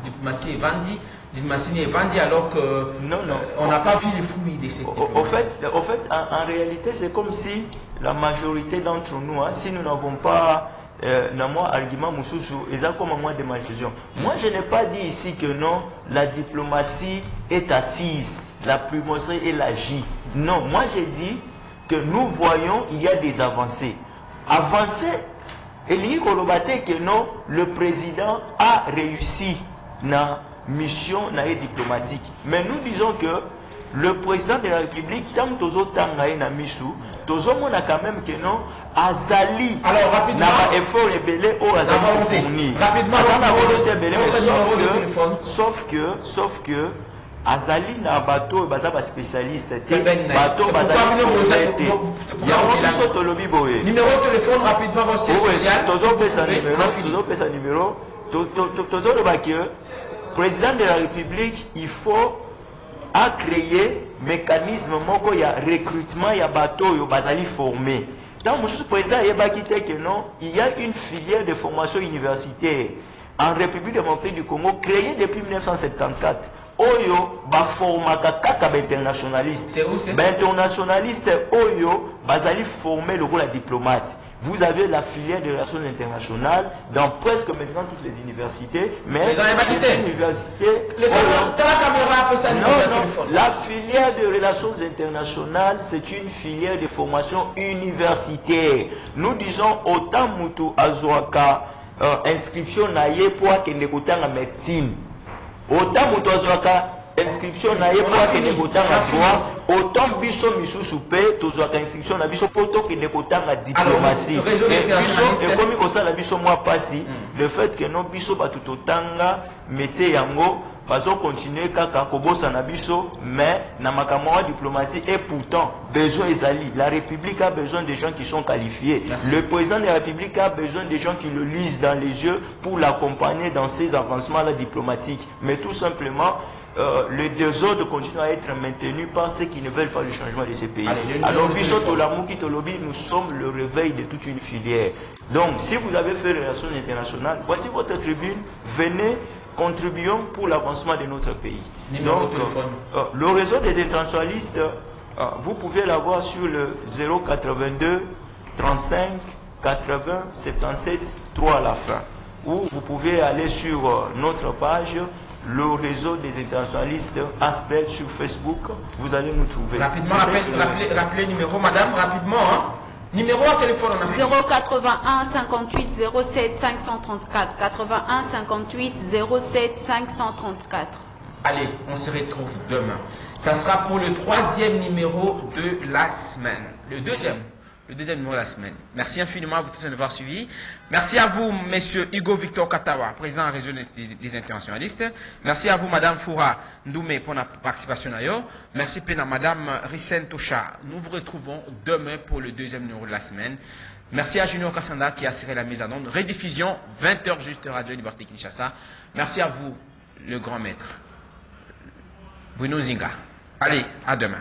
diplomatie est vendue, diplomatie vendue alors que
Non, non.
euh, on n'a pas vu les fruits de cette
Au, fait, au fait en, en réalité, c'est comme si la majorité d'entre nous, hein, si nous n'avons pas euh, na moi argument mususu, eza comme moi de ma vision. Moi, je n'ai pas dit ici que non, la diplomatie est assise, la plumerie et la J. Non, moi j'ai dit que nous voyons il y a des avancées. Avancées, elingi koloba te que non, le président a réussi na mission na ye diplomatique. Mais nous disons que le président de la République, tant tozotanga ye na misu, tozomona quand même que non, azali
Alors, rapidement.
na effort ebele oyo azali
La
kofournir.
Rapidement, votre
sauf que- sauf que sauf que azali na bato oyo baza baspécialiste te. Bato yango biso tolobi boye.
Numéro de téléphone rapidement votre siège
Oui,
social.
tozopesa
Oui,
numéro
rapide.
tozopesa numéro. To- to- to- tozoloba ke président de la république il faut acréer mécanisme moko ya recrutement ya bato oyo bazali formé ntango mosusu président ayebaki te ke non il y a une filière de formation universitaire en république démocratique du congo créée depuis 1974 oyo baformaka kaka bainternationaliste. Bainternationaliste oyo bazali formé lokola diplomate. Vous avez la filière de relations internationales dans presque maintenant toutes les universités mais
les
une université
la
filière de relations internationales, c'est une filière de formation universitaire. Nous disons autant mutu azwaka euh, inscription na ye po akende kotanga médecine. Autant mutu azwaka inscription na ye
On
po
a
akende kotanga droit. Autant biso misusu pe tozwaka inscription na biso po tokende kotanga diplomatie. biso ekomi kosala biso mwa pasi le fait que non biso bato totanga métier yango bazokontinue kaka kobosana biso mais na makambo ya diplomatie et pourtant besoin ezali. La république a besoin de gens qui sont qualifiés.
Merci.
le président de la république a besoin de gens qui le lisent dans les yeux pour l'accompagner dans ses avancements là diplomatiques mais tout simplement euh, le désordre continue à être maintenu par ceux qui ne veulent pas le changement de ces pays.
Allez,
alors tolobi nous sommes le réveil de toute une filière. Donc si vous avez fait relations internationales voici votre tribune venez contribuons pour l'avancement de notre pays donc
téléphone.
euh, le réseau des internationalistes euh, vous pouvez l'avoir sur le 082 35 80 77 3 à la fin ou vous pouvez aller sur euh, notre page le réseau des internationalistes Asbel sur Facebook vous allez nous trouver
Rapidement, rappelez le numéro, madame, rapidement. Hein. Numéro à téléphone, on a fait.
081 58 07 534 81 58 07 534
Allez, on se retrouve demain. Ça sera pour le troisième numéro de la semaine. Le deuxième. Le deuxième numéro de la semaine. Merci infiniment à vous tous de nous avoir suivis. Merci à vous, monsieur Hugo Victor Katawa, président réseau des, internationalistes. Merci à vous, madame Foura Ndoumé, pour la participation à yo. Merci Pena, madame Rissen Toucha. Nous vous retrouvons demain pour le deuxième numéro de la semaine. Merci à Junior Kassanda qui a assuré la mise en onde. Rediffusion, 20h juste Radio Liberté Kinshasa. Merci à vous, le grand maître. Bruno Zinga. Allez, à demain.